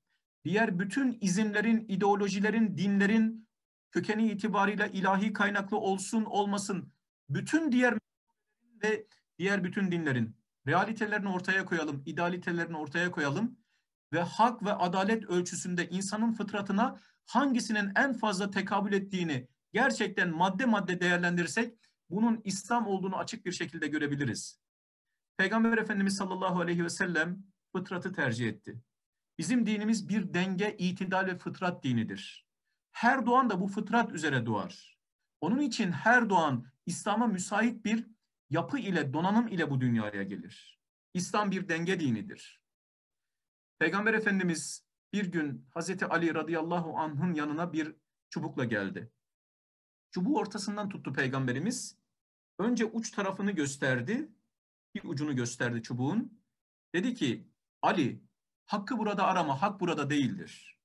Diğer bütün izimlerin, ideolojilerin, dinlerin kökeni itibariyle ilahi kaynaklı olsun olmasın. Bütün diğer ve diğer bütün dinlerin realitelerini ortaya koyalım, idealitelerini ortaya koyalım ve hak ve adalet ölçüsünde insanın fıtratına hangisinin en fazla tekabül ettiğini gerçekten madde madde değerlendirirsek bunun İslam olduğunu açık bir şekilde görebiliriz. Peygamber Efendimiz sallallahu aleyhi ve sellem fıtratı tercih etti. Bizim dinimiz bir denge, itidal ve fıtrat dinidir. Her doğan da bu fıtrat üzere doğar. Onun için her doğan İslam'a müsait bir yapı ile, donanım ile bu dünyaya gelir. İslam bir denge dinidir. Peygamber Efendimiz bir gün Hazreti Ali radıyallahu anh'ın yanına bir çubukla geldi. Çubuğu ortasından tuttu Peygamberimiz. Önce uç tarafını gösterdi, bir ucunu gösterdi çubuğun. Dedi ki, Ali, hakkı burada arama, hak burada değildir.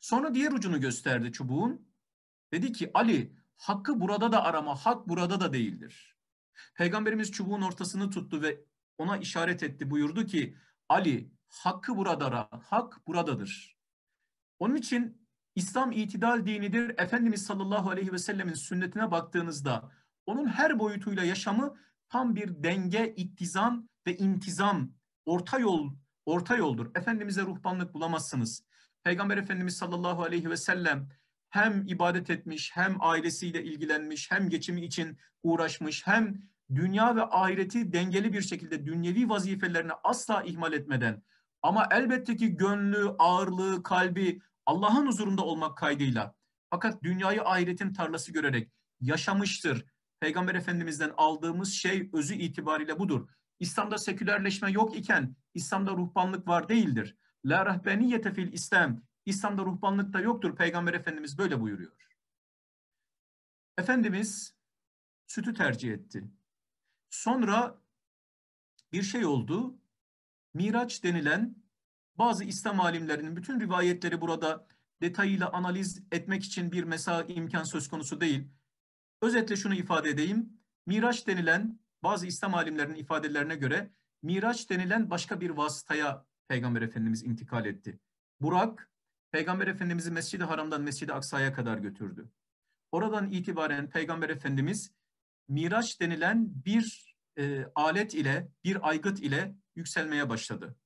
Sonra diğer ucunu gösterdi çubuğun. Dedi ki, Ali, hakkı burada da arama, hak burada da değildir. Peygamberimiz çubuğun ortasını tuttu ve ona işaret etti, buyurdu ki, Ali, hakkı burada ara, hak buradadır. Onun için İslam itidal dinidir. Efendimiz sallallahu aleyhi ve sellemin sünnetine baktığınızda onun her boyutuyla yaşamı tam bir denge, ittizam ve intizam, orta yol, orta yoldur. Efendimiz'e ruhbanlık bulamazsınız. Peygamber Efendimiz sallallahu aleyhi ve sellem hem ibadet etmiş, hem ailesiyle ilgilenmiş, hem geçimi için uğraşmış, hem dünya ve ahireti dengeli bir şekilde dünyevi vazifelerini asla ihmal etmeden ama elbette ki gönlü, ağırlığı, kalbi Allah'ın huzurunda olmak kaydıyla fakat dünyayı ahiretin tarlası görerek yaşamıştır. Peygamber Efendimiz'den aldığımız şey özü itibariyle budur. İslam'da sekülerleşme yok iken İslam'da ruhbanlık var değildir. La rahbeniyete fil İslam. İslam'da ruhbanlık da yoktur. Peygamber Efendimiz böyle buyuruyor. Efendimiz sütü tercih etti. Sonra bir şey oldu. Miraç denilen bazı İslam alimlerinin bütün rivayetleri burada detayıyla analiz etmek için bir mesela imkan söz konusu değil. Özetle şunu ifade edeyim. Miraç denilen bazı İslam alimlerinin ifadelerine göre Miraç denilen başka bir vasıtaya Peygamber Efendimiz intikal etti. Burak, Peygamber Efendimiz'i Mescid-i Haram'dan Mescid-i Aksa'ya kadar götürdü. Oradan itibaren Peygamber Efendimiz Miraç denilen bir e, alet ile, bir aygıt ile yükselmeye başladı.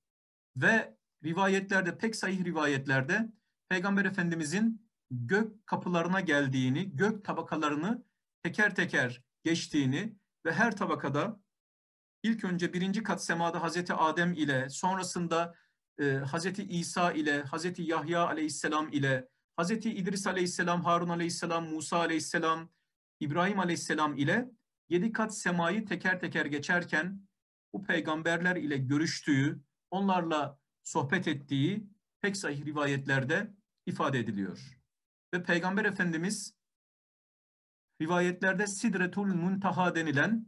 Ve rivayetlerde, pek sahih rivayetlerde Peygamber Efendimizin gök kapılarına geldiğini, gök tabakalarını teker teker geçtiğini ve her tabakada ilk önce birinci kat semada Hazreti Adem ile, sonrasında e, Hazreti İsa ile, Hazreti Yahya aleyhisselam ile, Hazreti İdris aleyhisselam, Harun aleyhisselam, Musa aleyhisselam, İbrahim aleyhisselam ile yedi kat semayı teker teker geçerken bu peygamberler ile görüştüğü, onlarla sohbet ettiği pek sahih rivayetlerde ifade ediliyor. Ve Peygamber Efendimiz rivayetlerde Sidretul Muntaha denilen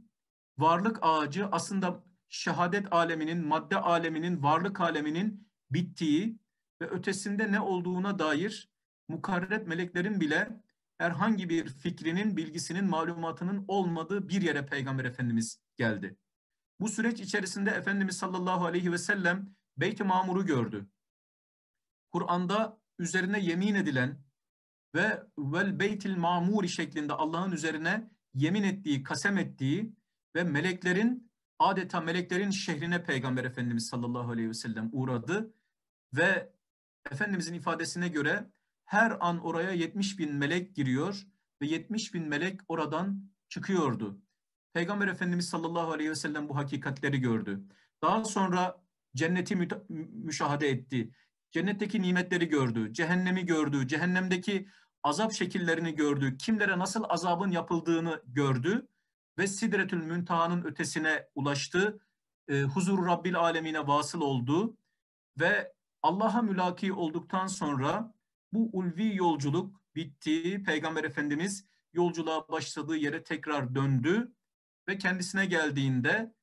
varlık ağacı aslında şehadet aleminin, madde aleminin, varlık aleminin bittiği ve ötesinde ne olduğuna dair mukarret meleklerin bile herhangi bir fikrinin, bilgisinin, malumatının olmadığı bir yere Peygamber Efendimiz geldi. Bu süreç içerisinde Efendimiz sallallahu aleyhi ve sellem Beyt-i Mamur'u gördü. Kur'an'da üzerine yemin edilen ve vel beytil mamuri şeklinde Allah'ın üzerine yemin ettiği, kasem ettiği ve meleklerin adeta meleklerin şehrine Peygamber Efendimiz sallallahu aleyhi ve sellem uğradı ve Efendimizin ifadesine göre her an oraya 70 bin melek giriyor ve 70 bin melek oradan çıkıyordu. Peygamber Efendimiz sallallahu aleyhi ve sellem bu hakikatleri gördü. Daha sonra cenneti mü müşahede etti. Cennetteki nimetleri gördü, cehennemi gördü, cehennemdeki azap şekillerini gördü, kimlere nasıl azabın yapıldığını gördü ve Sidretül Müntaha'nın ötesine ulaştı, e, huzur Rabbil alemine vasıl oldu ve Allah'a mülaki olduktan sonra bu ulvi yolculuk bitti. Peygamber Efendimiz yolculuğa başladığı yere tekrar döndü ve kendisine geldiğinde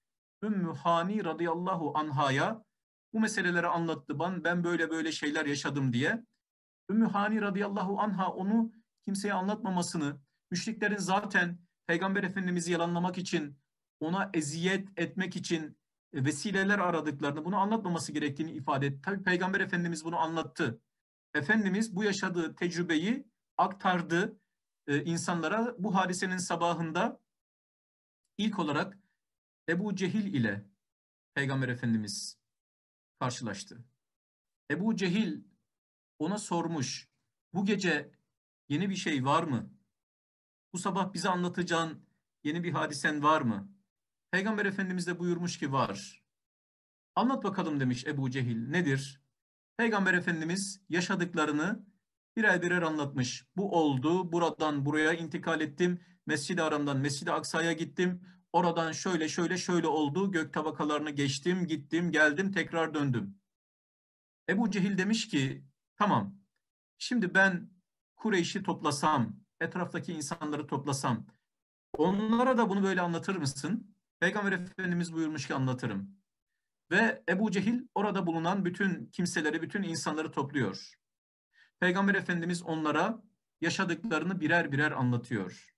Ümmü Hani radıyallahu anhaya bu meseleleri anlattı. Ben, ben böyle böyle şeyler yaşadım diye. Ümmü Hani radıyallahu anha onu kimseye anlatmamasını, müşriklerin zaten Peygamber Efendimiz'i yalanlamak için, ona eziyet etmek için vesileler aradıklarını, bunu anlatmaması gerektiğini ifade etti. Tabii Peygamber Efendimiz bunu anlattı. Efendimiz bu yaşadığı tecrübeyi aktardı e, insanlara. Bu hadisenin sabahında ilk olarak Ebu Cehil ile Peygamber Efendimiz karşılaştı. Ebu Cehil ona sormuş, bu gece yeni bir şey var mı? Bu sabah bize anlatacağın yeni bir hadisen var mı? Peygamber Efendimiz de buyurmuş ki var. Anlat bakalım demiş Ebu Cehil. Nedir? Peygamber Efendimiz yaşadıklarını birer birer anlatmış. Bu oldu, buradan buraya intikal ettim, Mescid-i Haram'dan Mescid-i Aksa'ya gittim, oradan şöyle şöyle şöyle oldu, gök tabakalarını geçtim, gittim, geldim, tekrar döndüm. Ebu Cehil demiş ki, tamam, şimdi ben Kureyş'i toplasam, etraftaki insanları toplasam, onlara da bunu böyle anlatır mısın? Peygamber Efendimiz buyurmuş ki anlatırım. Ve Ebu Cehil orada bulunan bütün kimseleri, bütün insanları topluyor. Peygamber Efendimiz onlara yaşadıklarını birer birer anlatıyor.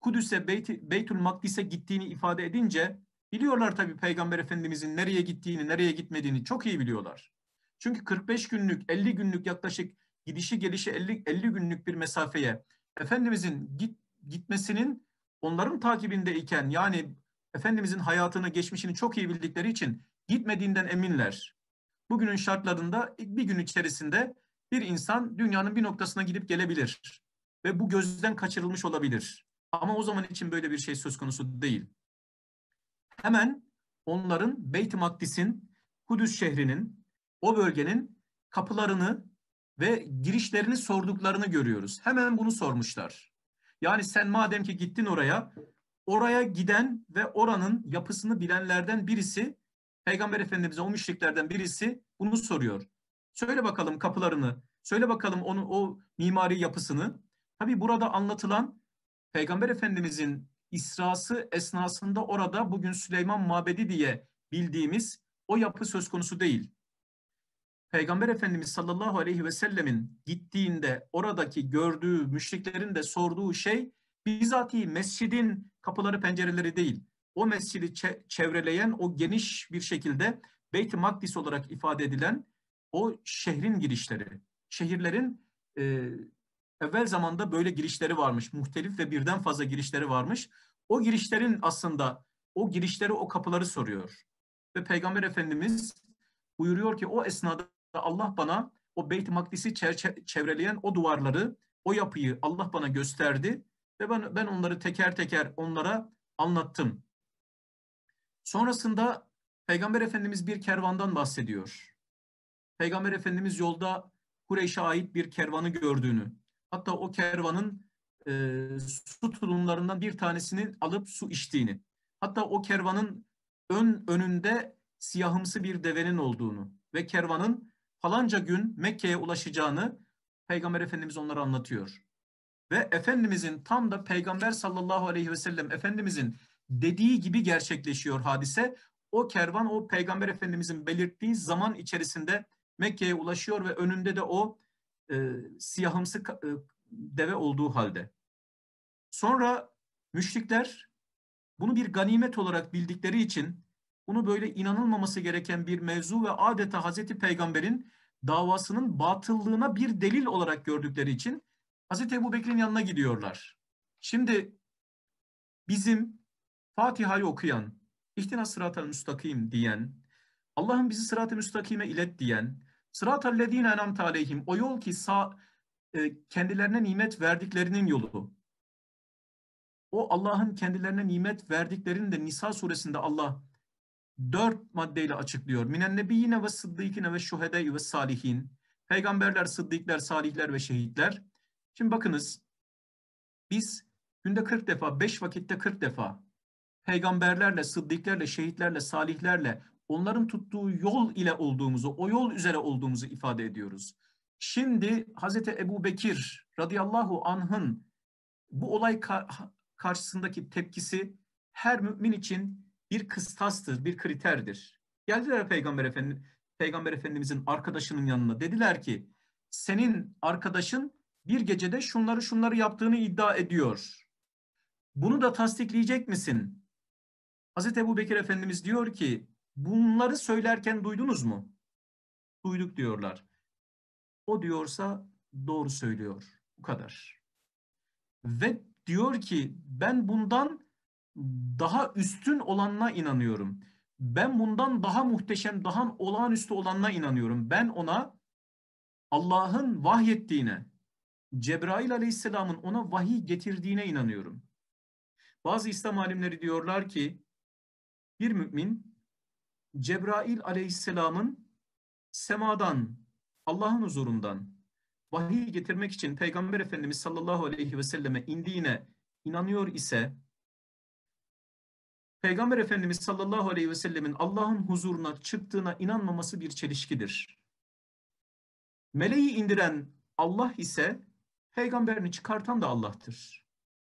Kudüs'e, Beyt Beytül Makdis'e gittiğini ifade edince biliyorlar tabii Peygamber Efendimizin nereye gittiğini, nereye gitmediğini çok iyi biliyorlar. Çünkü 45 günlük, 50 günlük yaklaşık gidişi gelişi 50, 50 günlük bir mesafeye Efendimizin git, gitmesinin onların takibindeyken yani Efendimizin hayatını, geçmişini çok iyi bildikleri için gitmediğinden eminler. Bugünün şartlarında bir gün içerisinde bir insan dünyanın bir noktasına gidip gelebilir. Ve bu gözden kaçırılmış olabilir. Ama o zaman için böyle bir şey söz konusu değil. Hemen onların Beyt-i Makdis'in, Kudüs şehrinin, o bölgenin kapılarını ve girişlerini sorduklarını görüyoruz. Hemen bunu sormuşlar. Yani sen madem ki gittin oraya, oraya giden ve oranın yapısını bilenlerden birisi, Peygamber Efendimiz'e o müşriklerden birisi bunu soruyor. Söyle bakalım kapılarını, söyle bakalım onu o mimari yapısını. Tabi burada anlatılan Peygamber Efendimiz'in İsrası esnasında orada bugün Süleyman Mabedi diye bildiğimiz o yapı söz konusu değil. Peygamber Efendimiz sallallahu aleyhi ve sellemin gittiğinde oradaki gördüğü müşriklerin de sorduğu şey bizatihi mescidin kapıları pencereleri değil. O mescidi çevreleyen o geniş bir şekilde Beyt-i Makdis olarak ifade edilen o şehrin girişleri. Şehirlerin e, evvel zamanda böyle girişleri varmış. Muhtelif ve birden fazla girişleri varmış. O girişlerin aslında o girişleri o kapıları soruyor. Ve Peygamber Efendimiz buyuruyor ki o esnada Allah bana o Beyt-i Makdis'i çevreleyen o duvarları, o yapıyı Allah bana gösterdi ve ben, ben onları teker teker onlara anlattım. Sonrasında Peygamber Efendimiz bir kervandan bahsediyor. Peygamber Efendimiz yolda Kureyş'e ait bir kervanı gördüğünü, hatta o kervanın e, su tulumlarından bir tanesini alıp su içtiğini, hatta o kervanın ön önünde siyahımsı bir devenin olduğunu ve kervanın falanca gün Mekke'ye ulaşacağını Peygamber Efendimiz onlara anlatıyor. Ve Efendimizin tam da Peygamber sallallahu aleyhi ve sellem Efendimizin dediği gibi gerçekleşiyor hadise. O kervan o Peygamber Efendimizin belirttiği zaman içerisinde Mekke'ye ulaşıyor ve önünde de o e, siyahımsı e, deve olduğu halde. Sonra müşrikler bunu bir ganimet olarak bildikleri için bunu böyle inanılmaması gereken bir mevzu ve adeta Hazreti Peygamber'in davasının batıllığına bir delil olarak gördükleri için Hazreti Ebu Bekir'in yanına gidiyorlar. Şimdi bizim Fatiha'yı okuyan, İhtina sıratel müstakim diyen, Allah'ın bizi sırat-ı müstakime ilet diyen, sıratel lezine enamte aleyhim, o yol ki sağ, e, kendilerine nimet verdiklerinin yolu. O Allah'ın kendilerine nimet verdiklerini de Nisa suresinde Allah dört maddeyle açıklıyor. Minen nebiyyine ve sıddıkine ve şuhede ve salihin. Peygamberler, sıddıklar, salihler ve şehitler. Şimdi bakınız biz günde 40 defa, 5 vakitte 40 defa peygamberlerle, sıddıklarla, şehitlerle, salihlerle onların tuttuğu yol ile olduğumuzu, o yol üzere olduğumuzu ifade ediyoruz. Şimdi Hazreti Ebu Bekir radıyallahu anh'ın bu olay karşısındaki tepkisi her mümin için bir kıstastır, bir kriterdir. Geldiler Peygamber Efendi, Peygamber Efendimizin arkadaşının yanına. Dediler ki senin arkadaşın bir gecede şunları şunları yaptığını iddia ediyor. Bunu da tasdikleyecek misin? Hazreti Ebu Bekir Efendimiz diyor ki bunları söylerken duydunuz mu? Duyduk diyorlar. O diyorsa doğru söylüyor. Bu kadar. Ve diyor ki ben bundan daha üstün olanına inanıyorum. Ben bundan daha muhteşem, daha olağanüstü olanına inanıyorum. Ben ona Allah'ın vahyettiğine, Cebrail aleyhisselamın ona vahiy getirdiğine inanıyorum. Bazı İslam alimleri diyorlar ki bir mümin Cebrail aleyhisselamın semadan, Allah'ın huzurundan vahiy getirmek için Peygamber Efendimiz sallallahu aleyhi ve selleme indiğine inanıyor ise Peygamber Efendimiz sallallahu aleyhi ve sellemin Allah'ın huzuruna çıktığına inanmaması bir çelişkidir. Meleği indiren Allah ise peygamberini çıkartan da Allah'tır.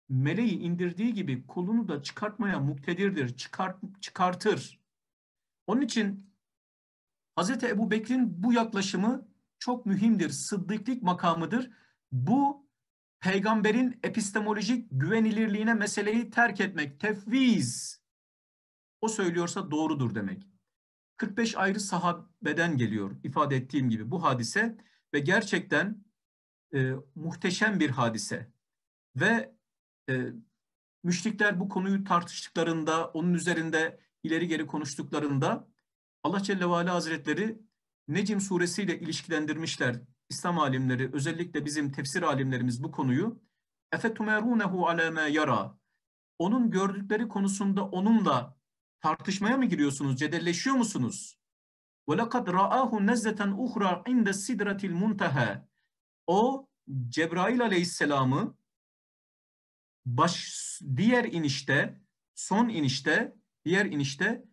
Meleği indirdiği gibi kulunu da çıkartmaya muktedirdir, çıkart, çıkartır. Onun için Hz. Ebu Bekir'in bu yaklaşımı çok mühimdir, sıddıklık makamıdır. Bu peygamberin epistemolojik güvenilirliğine meseleyi terk etmek, tefviz. O söylüyorsa doğrudur demek. 45 ayrı sahabeden geliyor ifade ettiğim gibi bu hadise ve gerçekten e, muhteşem bir hadise. Ve e, müşrikler bu konuyu tartıştıklarında, onun üzerinde ileri geri konuştuklarında Allah Celle ve Ala Hazretleri Necim suresiyle ilişkilendirmişler İslam alimleri, özellikle bizim tefsir alimlerimiz bu konuyu. Efetumerunehu ala ma yara. Onun gördükleri konusunda onunla tartışmaya mı giriyorsunuz? Cedelleşiyor musunuz? Lekad ra'ahu nezleten uhra inde sidratil muntaha. O Cebrail aleyhisselamı baş diğer inişte, son inişte, diğer inişte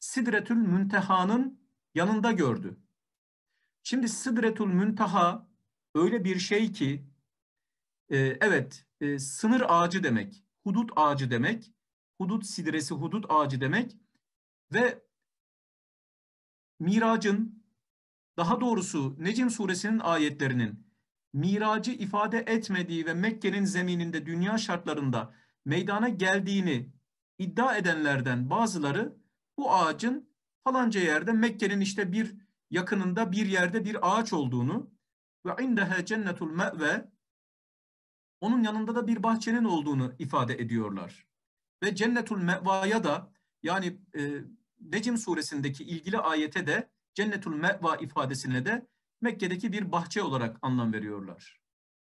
Sidretül Münteha'nın yanında gördü. Şimdi Sidretül Münteha öyle bir şey ki e, evet e, sınır ağacı demek, hudut ağacı demek, hudut sidresi hudut ağacı demek ve miracın daha doğrusu Necim suresinin ayetlerinin miracı ifade etmediği ve Mekke'nin zemininde dünya şartlarında meydana geldiğini iddia edenlerden bazıları bu ağacın falanca yerde Mekke'nin işte bir yakınında bir yerde bir ağaç olduğunu ve indehe cennetul me've onun yanında da bir bahçenin olduğunu ifade ediyorlar. Ve cennetul me'vaya da yani e, Necim suresindeki ilgili ayete de cennetul me'va ifadesine de Mekke'deki bir bahçe olarak anlam veriyorlar.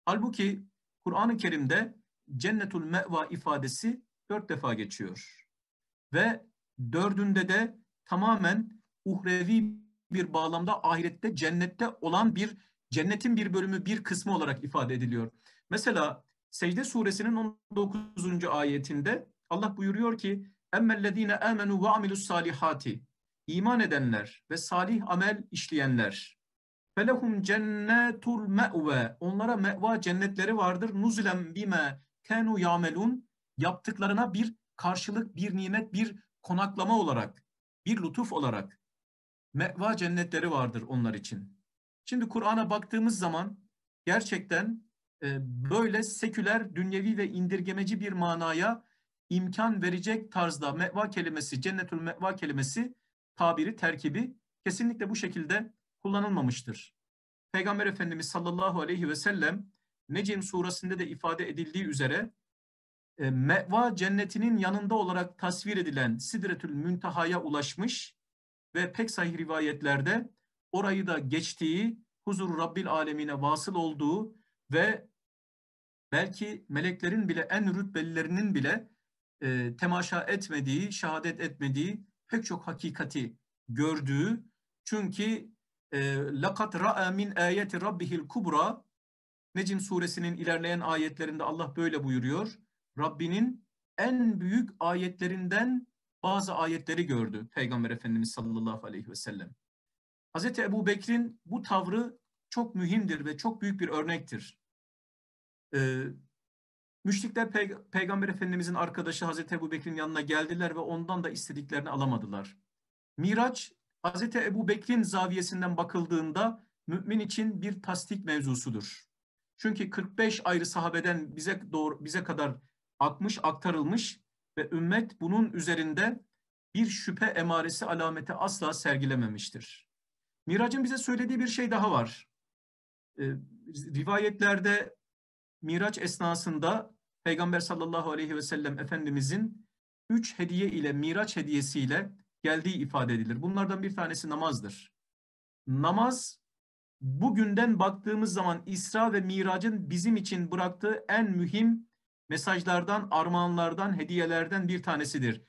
Halbuki Kur'an-ı Kerim'de cennetul me'va ifadesi dört defa geçiyor. Ve dördünde de tamamen uhrevi bir bağlamda ahirette cennette olan bir cennetin bir bölümü bir kısmı olarak ifade ediliyor. Mesela Secde suresinin 19. ayetinde Allah buyuruyor ki emmellezine amenu ve amilus salihati iman edenler ve salih amel işleyenler. Felehum cennetul me've. Onlara me'va cennetleri vardır. Nuzulen bime kanu yamelun yaptıklarına bir karşılık bir nimet bir konaklama olarak bir lütuf olarak meva cennetleri vardır onlar için. Şimdi Kur'an'a baktığımız zaman gerçekten e, böyle seküler, dünyevi ve indirgemeci bir manaya imkan verecek tarzda meva kelimesi, cennetül meva kelimesi tabiri, terkibi kesinlikle bu şekilde kullanılmamıştır. Peygamber Efendimiz sallallahu aleyhi ve sellem Necim suresinde de ifade edildiği üzere e, meva cennetinin yanında olarak tasvir edilen Sidretül Müntaha'ya ulaşmış ve pek sahih rivayetlerde orayı da geçtiği, huzur Rabbil alemine vasıl olduğu ve belki meleklerin bile en rütbelilerinin bile e, temaşa etmediği, şehadet etmediği pek çok hakikati gördüğü çünkü lakat ra'a min ayeti rabbihil kubra Necim suresinin ilerleyen ayetlerinde Allah böyle buyuruyor. Rabbinin en büyük ayetlerinden bazı ayetleri gördü Peygamber Efendimiz sallallahu aleyhi ve sellem. Hazreti Ebu Bekir'in bu tavrı çok mühimdir ve çok büyük bir örnektir. Ee, müşrikler Pey Peygamber Efendimizin arkadaşı Hazreti Ebu Bekir'in yanına geldiler ve ondan da istediklerini alamadılar. Miraç Hazreti Ebu Bekir'in zaviyesinden bakıldığında mümin için bir tasdik mevzusudur. Çünkü 45 ayrı sahabeden bize doğru bize kadar akmış, aktarılmış ve ümmet bunun üzerinde bir şüphe emaresi alameti asla sergilememiştir. Miracın bize söylediği bir şey daha var. Ee, rivayetlerde Miraç esnasında Peygamber sallallahu aleyhi ve sellem Efendimizin üç hediye ile Miraç hediyesiyle geldiği ifade edilir. Bunlardan bir tanesi namazdır. Namaz bugünden baktığımız zaman İsra ve Mirac'ın bizim için bıraktığı en mühim mesajlardan, armağanlardan, hediyelerden bir tanesidir.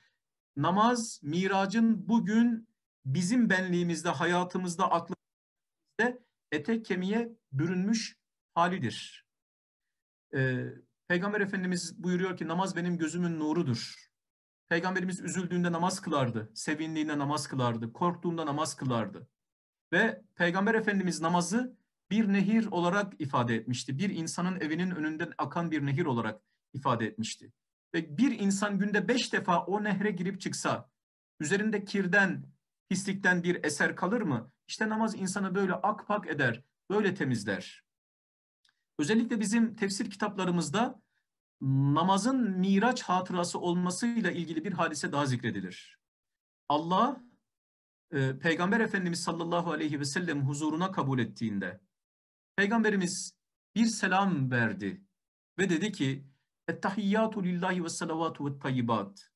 Namaz, miracın bugün bizim benliğimizde, hayatımızda, aklımızda etek kemiğe bürünmüş halidir. Ee, Peygamber Efendimiz buyuruyor ki namaz benim gözümün nurudur. Peygamberimiz üzüldüğünde namaz kılardı, sevindiğinde namaz kılardı, korktuğunda namaz kılardı. Ve Peygamber Efendimiz namazı bir nehir olarak ifade etmişti. Bir insanın evinin önünden akan bir nehir olarak ifade etmişti. Ve bir insan günde beş defa o nehre girip çıksa, üzerinde kirden, pislikten bir eser kalır mı? İşte namaz insanı böyle akpak eder, böyle temizler. Özellikle bizim tefsir kitaplarımızda namazın miraç hatırası olmasıyla ilgili bir hadise daha zikredilir. Allah e, Peygamber Efendimiz sallallahu aleyhi ve sellem huzuruna kabul ettiğinde Peygamberimiz bir selam verdi ve dedi ki Ettehiyyatu lillahi ve salavatu ve.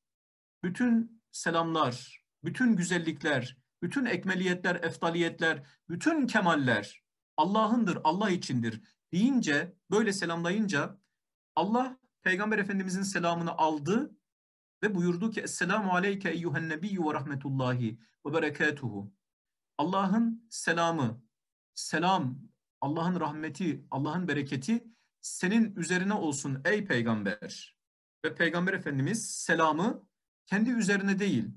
Bütün selamlar, bütün güzellikler, bütün ekmeliyetler, eftaliyetler, bütün kemaller Allah'ındır, Allah içindir deyince, böyle selamlayınca Allah Peygamber Efendimizin selamını aldı ve buyurdu ki Esselamu aleyke eyyühen nebiyyü ve rahmetullahi ve berekatuhu. Allah'ın selamı, selam, Allah'ın rahmeti, Allah'ın bereketi senin üzerine olsun ey peygamber. Ve peygamber efendimiz selamı kendi üzerine değil.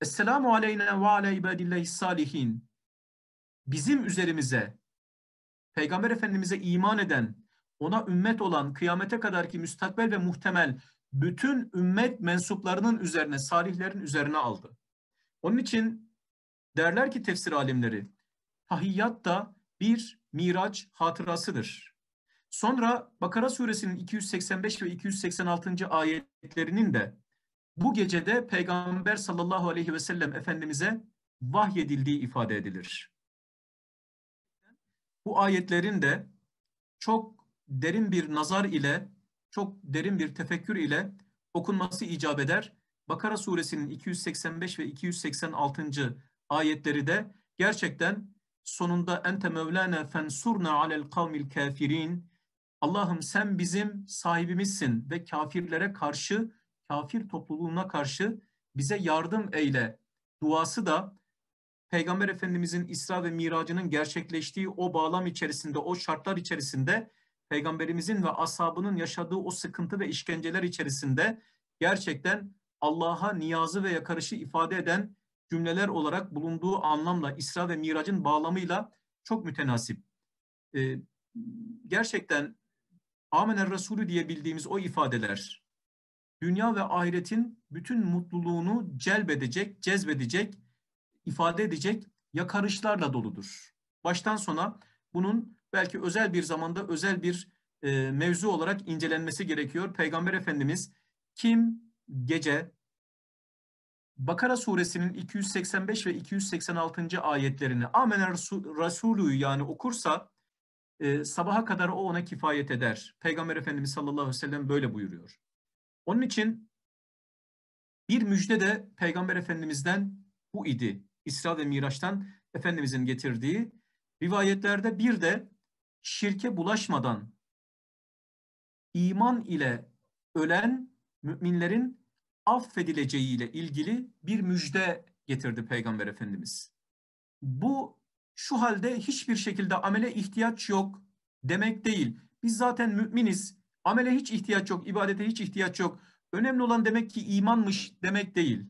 Esselamu aleyna ve ala ibadillahi salihin. Bizim üzerimize, peygamber efendimize iman eden, ona ümmet olan, kıyamete kadar ki müstakbel ve muhtemel bütün ümmet mensuplarının üzerine, salihlerin üzerine aldı. Onun için derler ki tefsir alimleri, tahiyyat da bir miraç hatırasıdır. Sonra Bakara suresinin 285 ve 286. ayetlerinin de bu gecede Peygamber sallallahu aleyhi ve sellem Efendimiz'e vahyedildiği ifade edilir. Bu ayetlerin de çok derin bir nazar ile, çok derin bir tefekkür ile okunması icap eder. Bakara suresinin 285 ve 286. ayetleri de gerçekten sonunda ente mevlana fensurna alel kavmil kafirin Allah'ım sen bizim sahibimizsin ve kafirlere karşı, kafir topluluğuna karşı bize yardım eyle duası da Peygamber Efendimizin İsra ve Miracı'nın gerçekleştiği o bağlam içerisinde, o şartlar içerisinde Peygamberimizin ve ashabının yaşadığı o sıkıntı ve işkenceler içerisinde gerçekten Allah'a niyazı ve yakarışı ifade eden cümleler olarak bulunduğu anlamla İsra ve Mirac'ın bağlamıyla çok mütenasip. Ee, gerçekten Amener Resulü diye bildiğimiz o ifadeler dünya ve ahiretin bütün mutluluğunu celbedecek, cezbedecek, ifade edecek yakarışlarla doludur. Baştan sona bunun belki özel bir zamanda özel bir e, mevzu olarak incelenmesi gerekiyor. Peygamber Efendimiz kim gece Bakara suresinin 285 ve 286. ayetlerini Amener Resulü yani okursa e, sabaha kadar o ona kifayet eder. Peygamber Efendimiz sallallahu aleyhi ve sellem böyle buyuruyor. Onun için bir müjde de Peygamber Efendimiz'den bu idi. İsra ve Miraç'tan Efendimiz'in getirdiği rivayetlerde bir de şirke bulaşmadan iman ile ölen müminlerin affedileceğiyle ilgili bir müjde getirdi Peygamber Efendimiz. Bu şu halde hiçbir şekilde amele ihtiyaç yok demek değil. Biz zaten müminiz. Amele hiç ihtiyaç yok, ibadete hiç ihtiyaç yok. Önemli olan demek ki imanmış demek değil.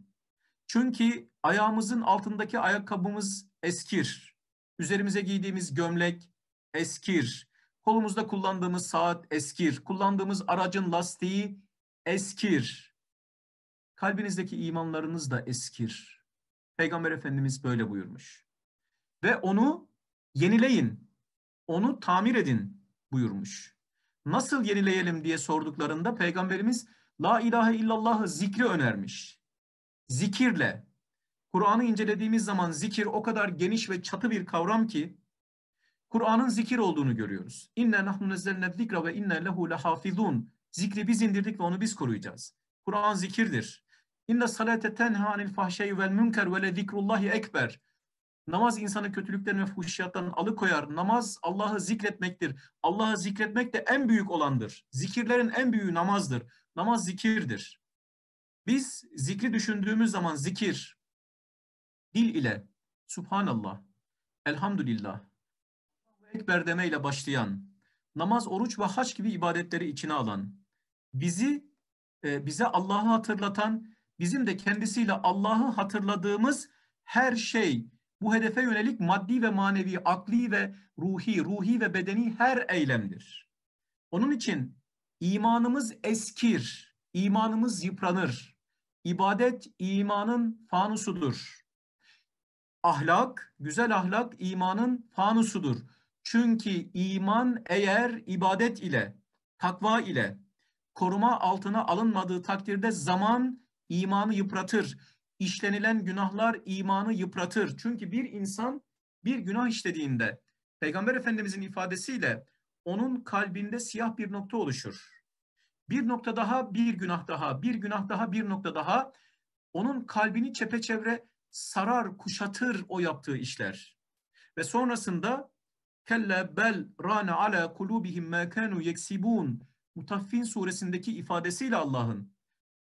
Çünkü ayağımızın altındaki ayakkabımız eskir. Üzerimize giydiğimiz gömlek eskir. Kolumuzda kullandığımız saat eskir. Kullandığımız aracın lastiği eskir. Kalbinizdeki imanlarınız da eskir. Peygamber Efendimiz böyle buyurmuş. Ve onu yenileyin, onu tamir edin buyurmuş. Nasıl yenileyelim diye sorduklarında Peygamberimiz La ilahe illallah'ı zikri önermiş. Zikirle. Kur'an'ı incelediğimiz zaman zikir o kadar geniş ve çatı bir kavram ki Kur'an'ın zikir olduğunu görüyoruz. İnne nahnu nezzelne zikra ve inne lehu lehafizun. Zikri biz indirdik ve onu biz koruyacağız. Kur'an zikirdir. İnne salate tenha anil fahşeyi vel münker ve le zikrullahi ekber. Namaz insanı kötülükten ve fuhşiyattan alıkoyar. Namaz Allah'ı zikretmektir. Allah'ı zikretmek de en büyük olandır. Zikirlerin en büyüğü namazdır. Namaz zikirdir. Biz zikri düşündüğümüz zaman zikir dil ile Subhanallah, Elhamdülillah, Ekber demeyle başlayan, namaz, oruç ve haç gibi ibadetleri içine alan, bizi e, bize Allah'ı hatırlatan, bizim de kendisiyle Allah'ı hatırladığımız her şey bu hedefe yönelik maddi ve manevi, akli ve ruhi, ruhi ve bedeni her eylemdir. Onun için imanımız eskir, imanımız yıpranır. İbadet imanın fanusudur. Ahlak, güzel ahlak imanın fanusudur. Çünkü iman eğer ibadet ile, takva ile koruma altına alınmadığı takdirde zaman imanı yıpratır. İşlenilen günahlar imanı yıpratır. Çünkü bir insan bir günah işlediğinde Peygamber Efendimizin ifadesiyle onun kalbinde siyah bir nokta oluşur. Bir nokta daha, bir günah daha, bir günah daha, bir nokta daha onun kalbini çepeçevre sarar, kuşatır o yaptığı işler. Ve sonrasında kelle bel rana ala kulubihim ma kanu yeksibun Mutaffin suresindeki ifadesiyle Allah'ın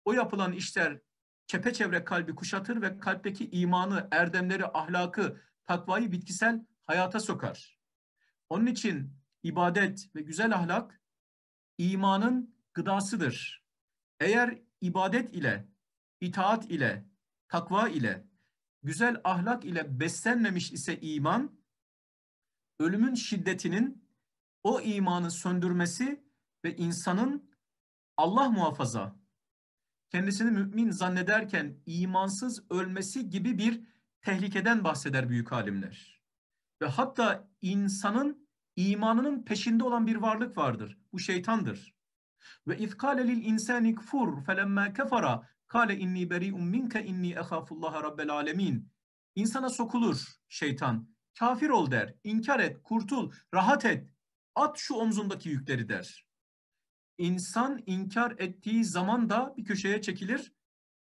o yapılan işler çepeçevre kalbi kuşatır ve kalpteki imanı, erdemleri, ahlakı, takvayı bitkisel hayata sokar. Onun için ibadet ve güzel ahlak imanın gıdasıdır. Eğer ibadet ile, itaat ile, takva ile, güzel ahlak ile beslenmemiş ise iman, ölümün şiddetinin o imanı söndürmesi ve insanın Allah muhafaza kendisini mümin zannederken imansız ölmesi gibi bir tehlikeden bahseder büyük alimler. Ve hatta insanın imanının peşinde olan bir varlık vardır. Bu şeytandır. Ve izkâle lil insâni kfur felemmâ kefara kâle inni beri'un minke inni ehâfullâhe rabbel alemin. İnsana sokulur şeytan. Kafir ol der, inkar et, kurtul, rahat et. At şu omzundaki yükleri der. İnsan inkar ettiği zaman da bir köşeye çekilir.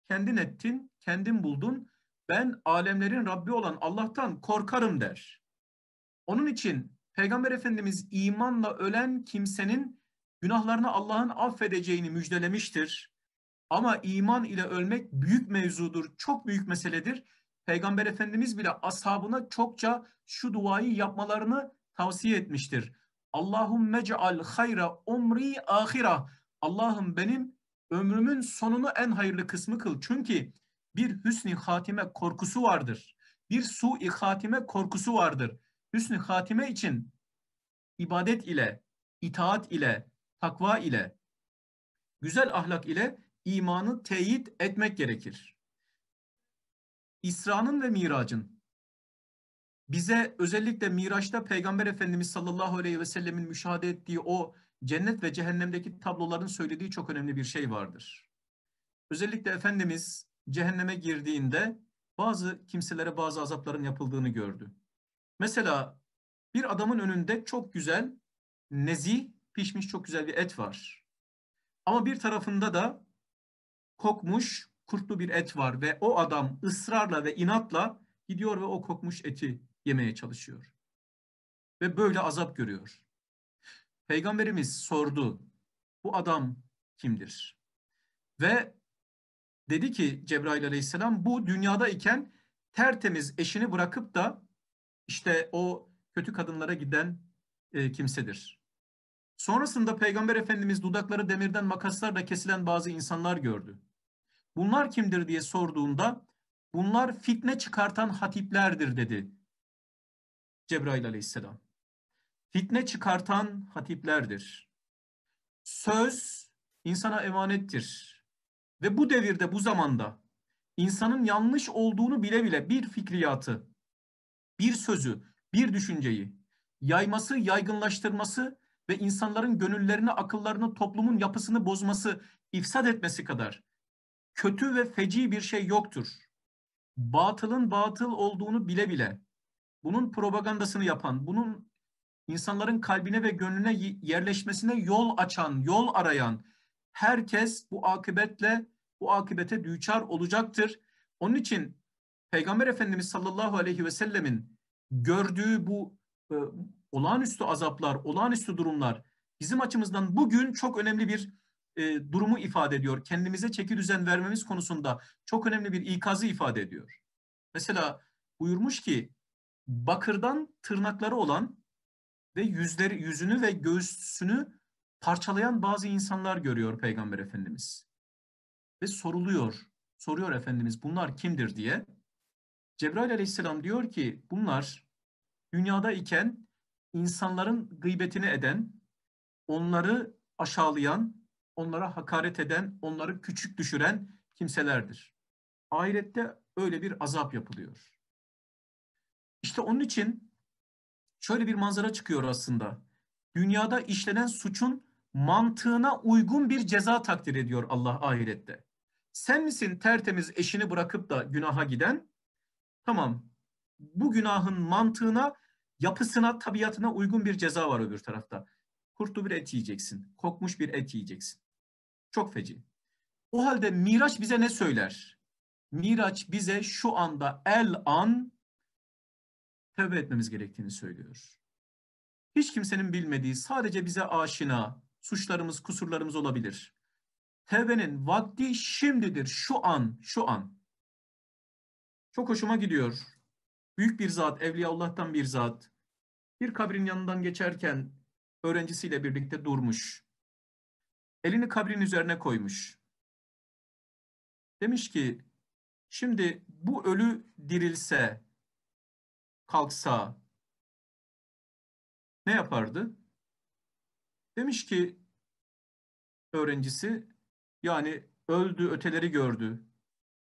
Kendin ettin, kendin buldun. Ben alemlerin Rabbi olan Allah'tan korkarım der. Onun için Peygamber Efendimiz imanla ölen kimsenin günahlarını Allah'ın affedeceğini müjdelemiştir. Ama iman ile ölmek büyük mevzudur, çok büyük meseledir. Peygamber Efendimiz bile ashabına çokça şu duayı yapmalarını tavsiye etmiştir. Allahümme ceal hayra umri ahira. Allah'ım benim ömrümün sonunu en hayırlı kısmı kıl. Çünkü bir hüsnü hatime korkusu vardır. Bir su-i hatime korkusu vardır. Hüsnü hatime için ibadet ile, itaat ile, takva ile, güzel ahlak ile imanı teyit etmek gerekir. İsra'nın ve Mirac'ın bize özellikle Miraç'ta Peygamber Efendimiz sallallahu aleyhi ve sellemin müşahede ettiği o cennet ve cehennemdeki tabloların söylediği çok önemli bir şey vardır. Özellikle Efendimiz cehenneme girdiğinde bazı kimselere bazı azapların yapıldığını gördü. Mesela bir adamın önünde çok güzel, nezih, pişmiş çok güzel bir et var. Ama bir tarafında da kokmuş, kurtlu bir et var ve o adam ısrarla ve inatla gidiyor ve o kokmuş eti yemeye çalışıyor. Ve böyle azap görüyor. Peygamberimiz sordu, bu adam kimdir? Ve dedi ki Cebrail aleyhisselam bu dünyada iken tertemiz eşini bırakıp da işte o kötü kadınlara giden e, kimsedir. Sonrasında Peygamber Efendimiz dudakları demirden makaslarla kesilen bazı insanlar gördü. Bunlar kimdir diye sorduğunda bunlar fitne çıkartan hatiplerdir dedi Cebrail aleyhisselam. Fitne çıkartan hatiplerdir. Söz insana emanettir. Ve bu devirde, bu zamanda insanın yanlış olduğunu bile bile bir fikriyatı, bir sözü, bir düşünceyi yayması, yaygınlaştırması ve insanların gönüllerini, akıllarını, toplumun yapısını bozması, ifsad etmesi kadar kötü ve feci bir şey yoktur. Batılın batıl olduğunu bile bile bunun propagandasını yapan, bunun insanların kalbine ve gönlüne yerleşmesine yol açan, yol arayan herkes bu akıbetle bu akıbete düçar olacaktır. Onun için Peygamber Efendimiz sallallahu aleyhi ve sellemin gördüğü bu e, olağanüstü azaplar, olağanüstü durumlar bizim açımızdan bugün çok önemli bir e, durumu ifade ediyor. Kendimize çeki düzen vermemiz konusunda çok önemli bir ikazı ifade ediyor. Mesela buyurmuş ki bakırdan tırnakları olan ve yüzleri yüzünü ve göğsünü parçalayan bazı insanlar görüyor Peygamber Efendimiz. Ve soruluyor. Soruyor Efendimiz bunlar kimdir diye. Cebrail aleyhisselam diyor ki bunlar dünyada iken insanların gıybetini eden, onları aşağılayan, onlara hakaret eden, onları küçük düşüren kimselerdir. Ahirette öyle bir azap yapılıyor. İşte onun için şöyle bir manzara çıkıyor aslında. Dünyada işlenen suçun mantığına uygun bir ceza takdir ediyor Allah ahirette. Sen misin tertemiz eşini bırakıp da günaha giden? Tamam. Bu günahın mantığına, yapısına, tabiatına uygun bir ceza var öbür tarafta. Kurtlu bir et yiyeceksin. Kokmuş bir et yiyeceksin. Çok feci. O halde Miraç bize ne söyler? Miraç bize şu anda el an tevbe etmemiz gerektiğini söylüyor. Hiç kimsenin bilmediği, sadece bize aşina, suçlarımız, kusurlarımız olabilir. Tevbenin vakti şimdidir, şu an, şu an. Çok hoşuma gidiyor. Büyük bir zat, Evliyaullah'tan bir zat. Bir kabrin yanından geçerken öğrencisiyle birlikte durmuş. Elini kabrin üzerine koymuş. Demiş ki, şimdi bu ölü dirilse, kalksa ne yapardı? Demiş ki öğrencisi yani öldü, öteleri gördü.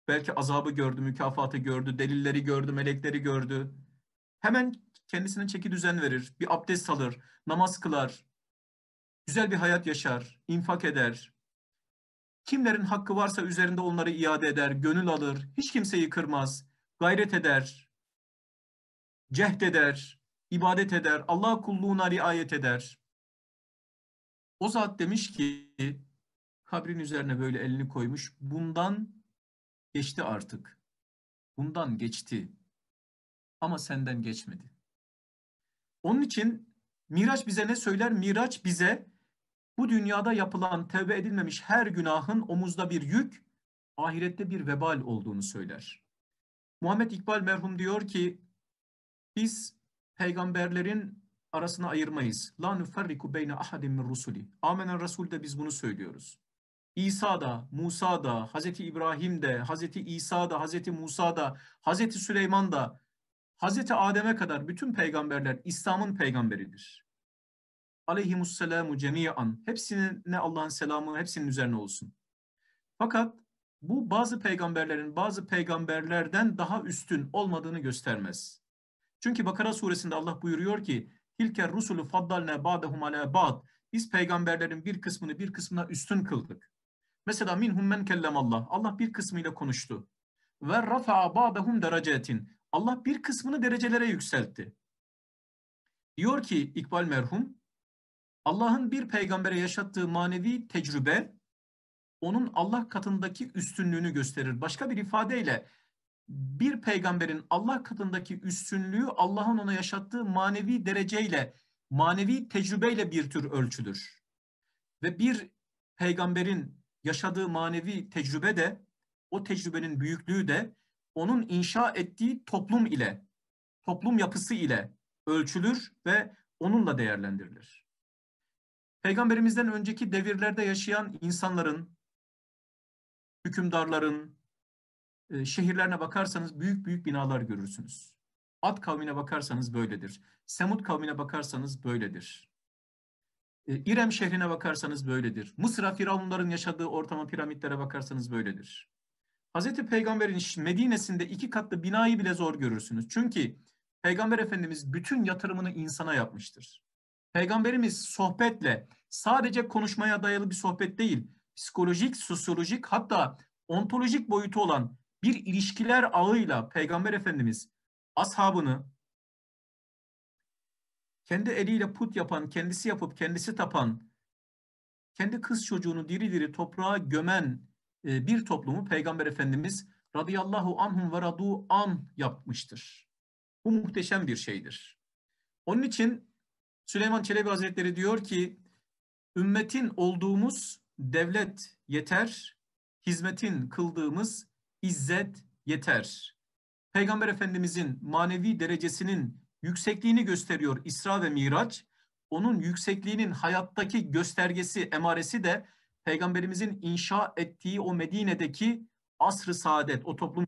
Belki azabı gördü, mükafatı gördü, delilleri gördü, melekleri gördü. Hemen kendisine çeki düzen verir, bir abdest alır, namaz kılar, güzel bir hayat yaşar, infak eder. Kimlerin hakkı varsa üzerinde onları iade eder, gönül alır, hiç kimseyi kırmaz, gayret eder, cehd eder, ibadet eder, Allah kulluğuna riayet eder. O zat demiş ki kabrin üzerine böyle elini koymuş. Bundan geçti artık. Bundan geçti. Ama senden geçmedi. Onun için Miraç bize ne söyler? Miraç bize Bu dünyada yapılan tevbe edilmemiş her günahın omuzda bir yük, ahirette bir vebal olduğunu söyler. Muhammed İkbal merhum diyor ki biz peygamberlerin arasına ayırmayız. La nuferriku beyne ahadin min rusuli. Amenen Resul de biz bunu söylüyoruz. İsa da, Musa da, Hazreti İbrahim de, Hazreti İsa da, Hazreti Musa da, Hazreti Süleyman da, Hazreti Adem'e kadar bütün peygamberler İslam'ın peygamberidir. Aleyhimusselamu cemiyan. Hepsinin ne Allah'ın selamı hepsinin üzerine olsun. Fakat bu bazı peygamberlerin bazı peygamberlerden daha üstün olmadığını göstermez. Çünkü Bakara suresinde Allah buyuruyor ki Tilker rusulu faddalne ba'dehum ala ba'd. Biz peygamberlerin bir kısmını bir kısmına üstün kıldık. Mesela minhum men Allah. Allah bir kısmıyla konuştu. Ve rafa'a ba'dehum derecetin. Allah bir kısmını derecelere yükseltti. Diyor ki İkbal merhum, Allah'ın bir peygambere yaşattığı manevi tecrübe onun Allah katındaki üstünlüğünü gösterir. Başka bir ifadeyle bir peygamberin Allah katındaki üstünlüğü Allah'ın ona yaşattığı manevi dereceyle, manevi tecrübeyle bir tür ölçüdür. Ve bir peygamberin yaşadığı manevi tecrübe de, o tecrübenin büyüklüğü de onun inşa ettiği toplum ile, toplum yapısı ile ölçülür ve onunla değerlendirilir. Peygamberimizden önceki devirlerde yaşayan insanların, hükümdarların, e, şehirlerine bakarsanız büyük büyük binalar görürsünüz. Ad kavmine bakarsanız böyledir. Semud kavmine bakarsanız böyledir. E, İrem şehrine bakarsanız böyledir. Mısır'a firavunların yaşadığı ortama piramitlere bakarsanız böyledir. Hazreti Peygamber'in Medine'sinde iki katlı binayı bile zor görürsünüz. Çünkü Peygamber Efendimiz bütün yatırımını insana yapmıştır. Peygamberimiz sohbetle sadece konuşmaya dayalı bir sohbet değil, psikolojik, sosyolojik hatta ontolojik boyutu olan bir ilişkiler ağıyla Peygamber Efendimiz ashabını kendi eliyle put yapan, kendisi yapıp kendisi tapan, kendi kız çocuğunu diri diri toprağa gömen e, bir toplumu Peygamber Efendimiz radıyallahu anhum ve radu an yapmıştır. Bu muhteşem bir şeydir. Onun için Süleyman Çelebi Hazretleri diyor ki ümmetin olduğumuz devlet yeter, hizmetin kıldığımız izzet yeter. Peygamber Efendimizin manevi derecesinin yüksekliğini gösteriyor İsra ve Miraç. Onun yüksekliğinin hayattaki göstergesi, emaresi de Peygamberimizin inşa ettiği o Medine'deki asr-ı saadet, o toplum.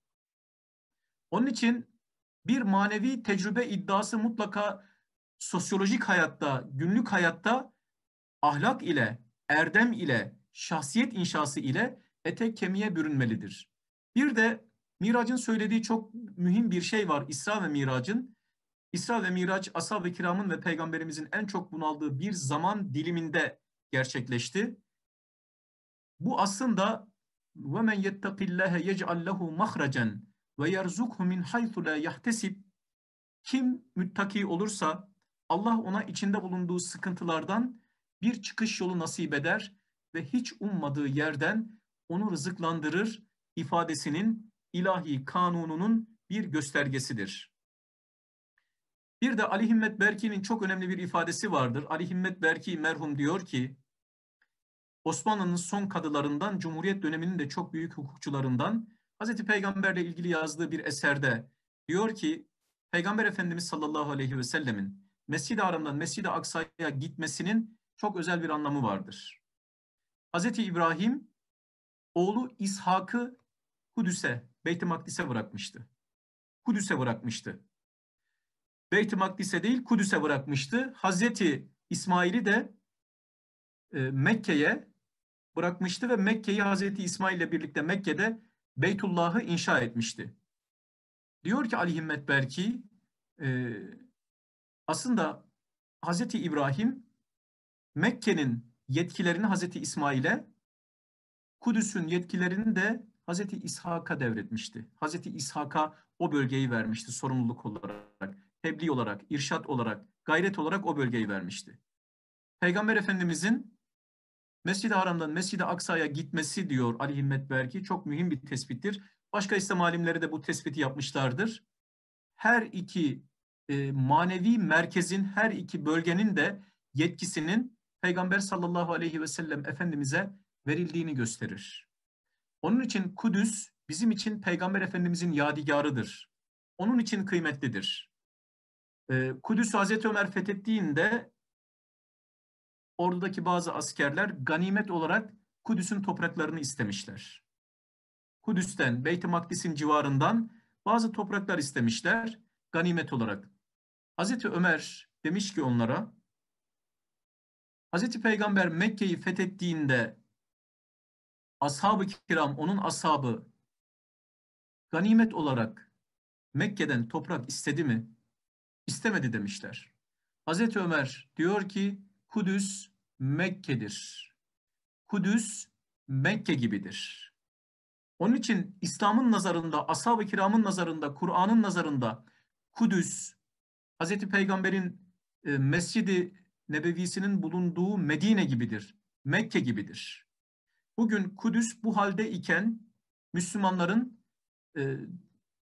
Onun için bir manevi tecrübe iddiası mutlaka sosyolojik hayatta, günlük hayatta ahlak ile, erdem ile, şahsiyet inşası ile etek kemiğe bürünmelidir. Bir de Mirac'ın söylediği çok mühim bir şey var İsra ve Mirac'ın. İsra ve Miraç ashab-ı kiramın ve peygamberimizin en çok bunaldığı bir zaman diliminde gerçekleşti. Bu aslında وَمَنْ يَتَّقِ اللّٰهَ يَجْعَلْ لَهُ مَخْرَجًا وَيَرْزُقْهُ مِنْ حَيْثُ لَا يَحْتَسِبْ Kim müttaki olursa Allah ona içinde bulunduğu sıkıntılardan bir çıkış yolu nasip eder ve hiç ummadığı yerden onu rızıklandırır ifadesinin ilahi kanununun bir göstergesidir. Bir de Ali Himmet Berki'nin çok önemli bir ifadesi vardır. Ali Himmet Berki merhum diyor ki, Osmanlı'nın son kadılarından, Cumhuriyet döneminin de çok büyük hukukçularından, Hazreti Peygamberle ilgili yazdığı bir eserde diyor ki, Peygamber Efendimiz sallallahu aleyhi ve sellemin Mescid-i Haram'dan Mescid-i Aksa'ya gitmesinin çok özel bir anlamı vardır. Hazreti İbrahim oğlu İshak'ı Kudüs'e, Beyt-i Makdis'e bırakmıştı. Kudüs'e bırakmıştı. Beyt-i Makdis'e değil Kudüs'e bırakmıştı. Hazreti İsmail'i de e, Mekke'ye bırakmıştı ve Mekke'yi Hazreti İsmail ile birlikte Mekke'de Beytullah'ı inşa etmişti. Diyor ki Ali Himmet Berki e, aslında Hazreti İbrahim Mekke'nin yetkilerini Hazreti İsmail'e Kudüs'ün yetkilerini de Hazreti İshak'a devretmişti. Hazreti İshak'a o bölgeyi vermişti sorumluluk olarak, tebliğ olarak, irşat olarak, gayret olarak o bölgeyi vermişti. Peygamber Efendimizin Mescid-i Haram'dan Mescid-i Aksa'ya gitmesi diyor Ali Himmet Berki çok mühim bir tespittir. Başka İslam alimleri de bu tespiti yapmışlardır. Her iki e, manevi merkezin, her iki bölgenin de yetkisinin Peygamber sallallahu aleyhi ve sellem Efendimiz'e verildiğini gösterir. Onun için Kudüs bizim için Peygamber Efendimiz'in yadigarıdır. Onun için kıymetlidir. Ee, Kudüs Hazreti Ömer fethettiğinde ordudaki bazı askerler ganimet olarak Kudüs'ün topraklarını istemişler. Kudüs'ten, Beyt-i Makdis'in civarından bazı topraklar istemişler ganimet olarak. Hazreti Ömer demiş ki onlara, Hazreti Peygamber Mekke'yi fethettiğinde ashab-ı kiram, onun ashabı ganimet olarak Mekke'den toprak istedi mi? İstemedi demişler. Hazreti Ömer diyor ki Kudüs Mekke'dir. Kudüs Mekke gibidir. Onun için İslam'ın nazarında, ashab-ı kiramın nazarında, Kur'an'ın nazarında Kudüs, Hazreti Peygamber'in e, Mescid-i Nebevisinin bulunduğu Medine gibidir. Mekke gibidir. Bugün Kudüs bu halde iken Müslümanların e,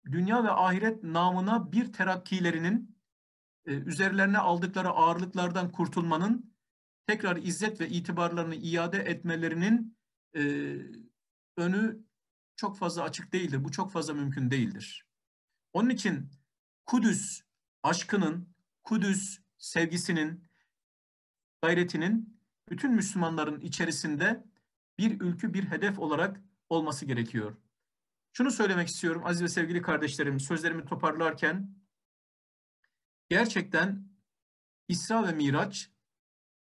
dünya ve ahiret namına bir terakkilerinin e, üzerlerine aldıkları ağırlıklardan kurtulmanın tekrar izzet ve itibarlarını iade etmelerinin e, önü çok fazla açık değildir. Bu çok fazla mümkün değildir. Onun için Kudüs aşkının, Kudüs sevgisinin, gayretinin bütün Müslümanların içerisinde bir ülkü, bir hedef olarak olması gerekiyor. Şunu söylemek istiyorum aziz ve sevgili kardeşlerim, sözlerimi toparlarken gerçekten İsra ve Miraç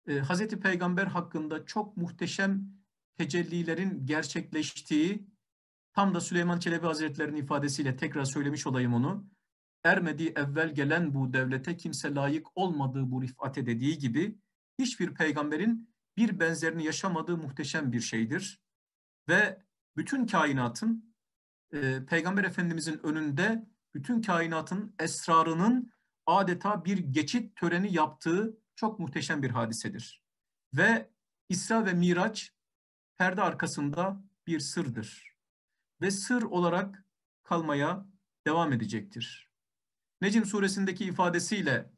e, Hazreti Peygamber hakkında çok muhteşem tecellilerin gerçekleştiği tam da Süleyman Çelebi Hazretleri'nin ifadesiyle tekrar söylemiş olayım onu. Ermedi evvel gelen bu devlete kimse layık olmadığı bu rifate dediği gibi hiçbir peygamberin bir benzerini yaşamadığı muhteşem bir şeydir. Ve bütün kainatın e, Peygamber Efendimizin önünde bütün kainatın esrarının adeta bir geçit töreni yaptığı çok muhteşem bir hadisedir. Ve İsra ve Miraç perde arkasında bir sırdır. Ve sır olarak kalmaya devam edecektir. Necim suresindeki ifadesiyle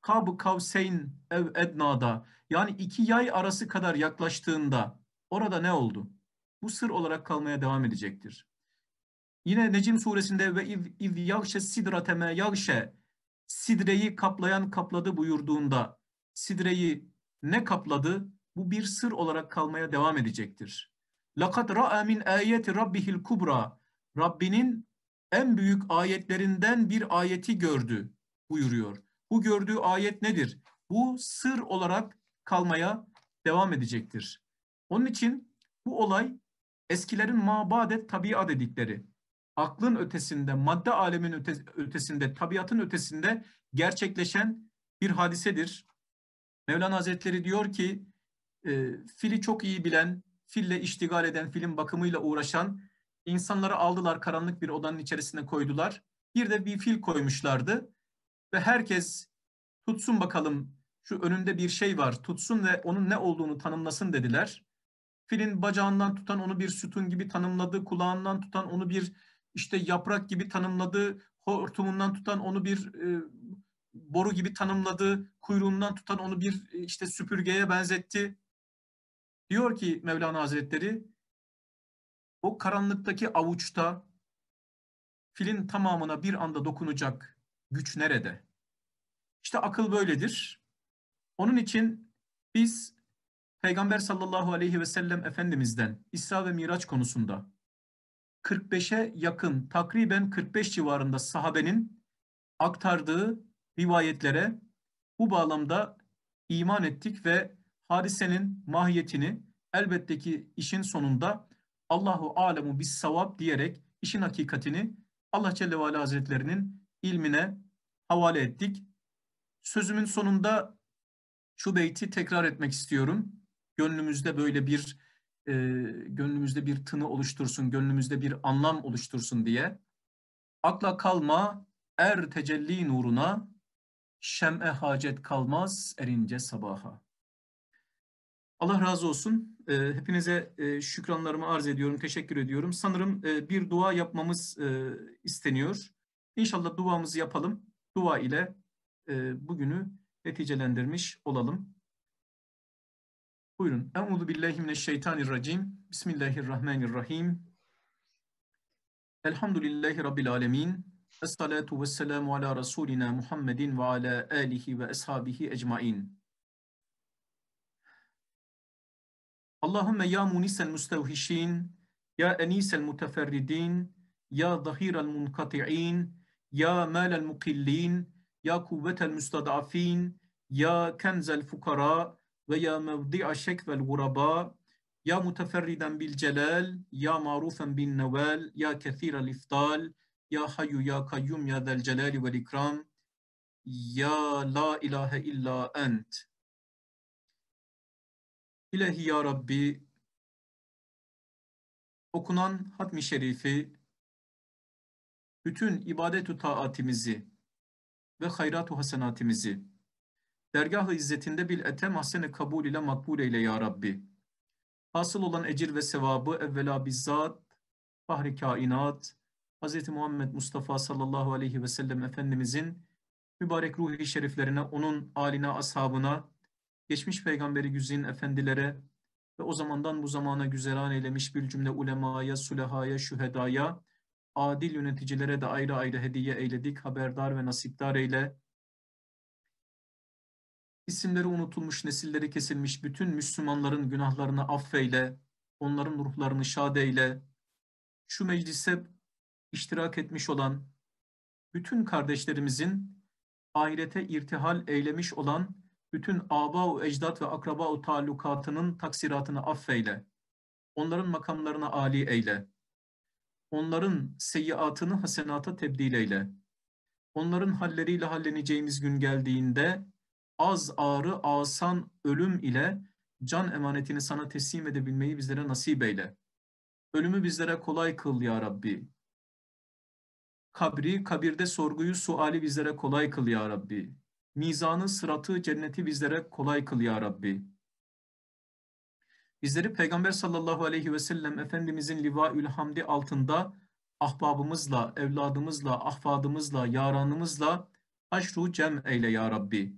Kab Kavseyn ev Edna'da yani iki yay arası kadar yaklaştığında orada ne oldu? Bu sır olarak kalmaya devam edecektir. Yine Necim suresinde ve iv, iv yagşe sidrateme yagşe sidreyi kaplayan kapladı buyurduğunda sidreyi ne kapladı? Bu bir sır olarak kalmaya devam edecektir. Lakat ra'a min ayeti rabbihil kubra. Rabbinin en büyük ayetlerinden bir ayeti gördü buyuruyor. Bu gördüğü ayet nedir? Bu sır olarak kalmaya devam edecektir. Onun için bu olay eskilerin mabadet tabiat dedikleri, aklın ötesinde, madde alemin ötesinde, tabiatın ötesinde gerçekleşen bir hadisedir. Mevlana Hazretleri diyor ki, e, fili çok iyi bilen, fille iştigal eden, filin bakımıyla uğraşan insanları aldılar, karanlık bir odanın içerisine koydular. Bir de bir fil koymuşlardı ve herkes tutsun bakalım şu önünde bir şey var, tutsun ve onun ne olduğunu tanımlasın dediler. Filin bacağından tutan onu bir sütun gibi tanımladı, kulağından tutan onu bir işte yaprak gibi tanımladı, hortumundan tutan onu bir e, boru gibi tanımladı, kuyruğundan tutan onu bir e, işte süpürgeye benzetti. Diyor ki Mevlana Hazretleri, o karanlıktaki avuçta filin tamamına bir anda dokunacak güç nerede? İşte akıl böyledir. Onun için biz Peygamber sallallahu aleyhi ve sellem Efendimiz'den İsra ve Miraç konusunda 45'e yakın takriben 45 civarında sahabenin aktardığı rivayetlere bu bağlamda iman ettik ve hadisenin mahiyetini elbette ki işin sonunda Allahu alemu bis savab diyerek işin hakikatini Allah Celle ve Ala Hazretlerinin ilmine havale ettik. Sözümün sonunda şu beyti tekrar etmek istiyorum. Gönlümüzde böyle bir e, gönlümüzde bir tını oluştursun, gönlümüzde bir anlam oluştursun diye. Akla kalma er tecelli nuruna, şem'e hacet kalmaz erince sabaha. Allah razı olsun. E, hepinize e, şükranlarımı arz ediyorum, teşekkür ediyorum. Sanırım e, bir dua yapmamız e, isteniyor. İnşallah duamızı yapalım. Dua ile bugünü neticelendirmiş olalım. Buyurun. Euzu billahi mineşşeytanirracim. Bismillahirrahmanirrahim. Elhamdülillahi rabbil alamin. Essalatu vesselamu ala rasulina Muhammedin ve ala alihi ve ashabihi ecmaîn. Allahümme ya munisel müstevhişin, ya enisel muteferridin, ya zahirel munkati'in, ya malel mukillin, ya kuvvetel müstadafin, ya kenzel fukara, ve ya mevdi'a şek vel guraba ya muteferriden bil celal ya marufen bin nevel ya kethirel ifdal ya hayyu ya kayyum ya del celali vel ikram İlahi ya Rabbi okunan hatmi şerifi bütün ibadet-ü taatimizi ve hayrat-ı hasenatimizi Dergah-ı izzetinde bil etem hasene kabul ile makbul eyle ya Rabbi. Hasıl olan ecir ve sevabı evvela bizzat, fahri kainat, Hz. Muhammed Mustafa sallallahu aleyhi ve sellem Efendimizin mübarek ruhi şeriflerine, onun aline, ashabına, geçmiş peygamberi güzin efendilere ve o zamandan bu zamana güzeran eylemiş bir cümle ulemaya, sulehaya, şühedaya, adil yöneticilere de ayrı ayrı hediye eyledik, haberdar ve nasipdar eyle isimleri unutulmuş, nesilleri kesilmiş bütün Müslümanların günahlarını affeyle, onların ruhlarını şad eyle. Şu meclise iştirak etmiş olan bütün kardeşlerimizin ahirete irtihal eylemiş olan bütün aba-u ecdat ve akraba-u taallukatının taksiratını affeyle. Onların makamlarına âli eyle. Onların seyyiatını hasenata tebdil eyle. Onların halleriyle halleneceğimiz gün geldiğinde az ağrı, asan ölüm ile can emanetini sana teslim edebilmeyi bizlere nasip eyle. Ölümü bizlere kolay kıl ya Rabbi. Kabri, kabirde sorguyu, suali bizlere kolay kıl ya Rabbi. Mizanı, sıratı, cenneti bizlere kolay kıl ya Rabbi. Bizleri Peygamber sallallahu aleyhi ve sellem Efendimizin livaül hamdi altında ahbabımızla, evladımızla, ahfadımızla, yaranımızla haşru cem eyle ya Rabbi.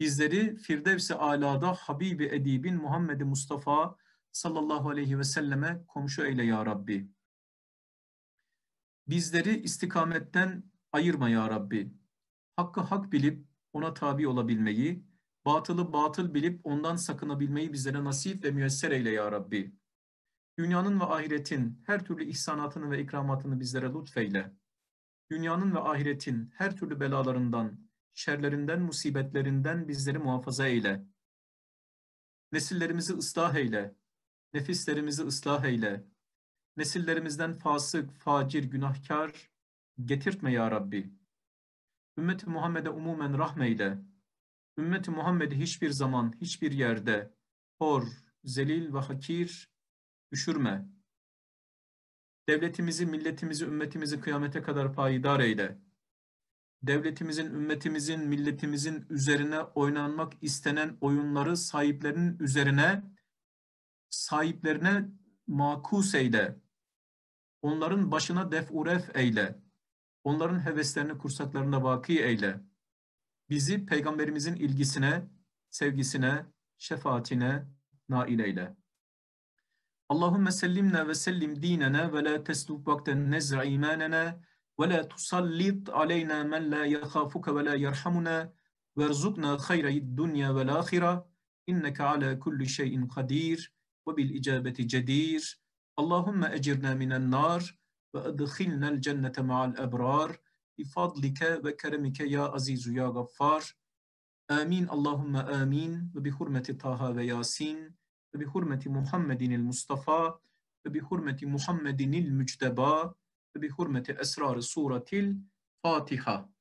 Bizleri Firdevs-i Ala'da Habibi Edibin Muhammed Mustafa sallallahu aleyhi ve selleme komşu eyle ya Rabbi. Bizleri istikametten ayırma ya Rabbi. Hakkı hak bilip ona tabi olabilmeyi, batılı batıl bilip ondan sakınabilmeyi bizlere nasip ve müyesser eyle ya Rabbi. Dünyanın ve ahiretin her türlü ihsanatını ve ikramatını bizlere lütfeyle. Dünyanın ve ahiretin her türlü belalarından, şerlerinden, musibetlerinden bizleri muhafaza eyle. Nesillerimizi ıslah eyle. Nefislerimizi ıslah eyle. Nesillerimizden fasık, facir, günahkar getirtme ya Rabbi. Ümmeti Muhammed'e umumen rahmeyle. Ümmeti Muhammed'i hiçbir zaman, hiçbir yerde hor, zelil ve hakir düşürme. Devletimizi, milletimizi, ümmetimizi kıyamete kadar payidar eyle devletimizin, ümmetimizin, milletimizin üzerine oynanmak istenen oyunları sahiplerinin üzerine sahiplerine makus eyle. Onların başına defuref eyle. Onların heveslerini kursaklarında vaki eyle. Bizi peygamberimizin ilgisine, sevgisine, şefaatine nail eyle. Allahümme sellimne ve sellim dinene ve la tesluk vakten nezra imanene ve la tusallit aleyna men la yakhafuke ve la yerhamuna verzukna hayra'id dunya vel ahira inneke ala kulli şeyin kadir ve bil icabeti cedir. Allahümme ecirna minen nar وأدخلنا الجنة مع الأبرار بفضلك وكرمك يا عزيز يا غفار. آمين. اللهم آمين. وبحرمة طه وياسين وبحرمة محمد المصطفى وبحرمة محمد المجتبى hurmeti esrar suretil Fatiha.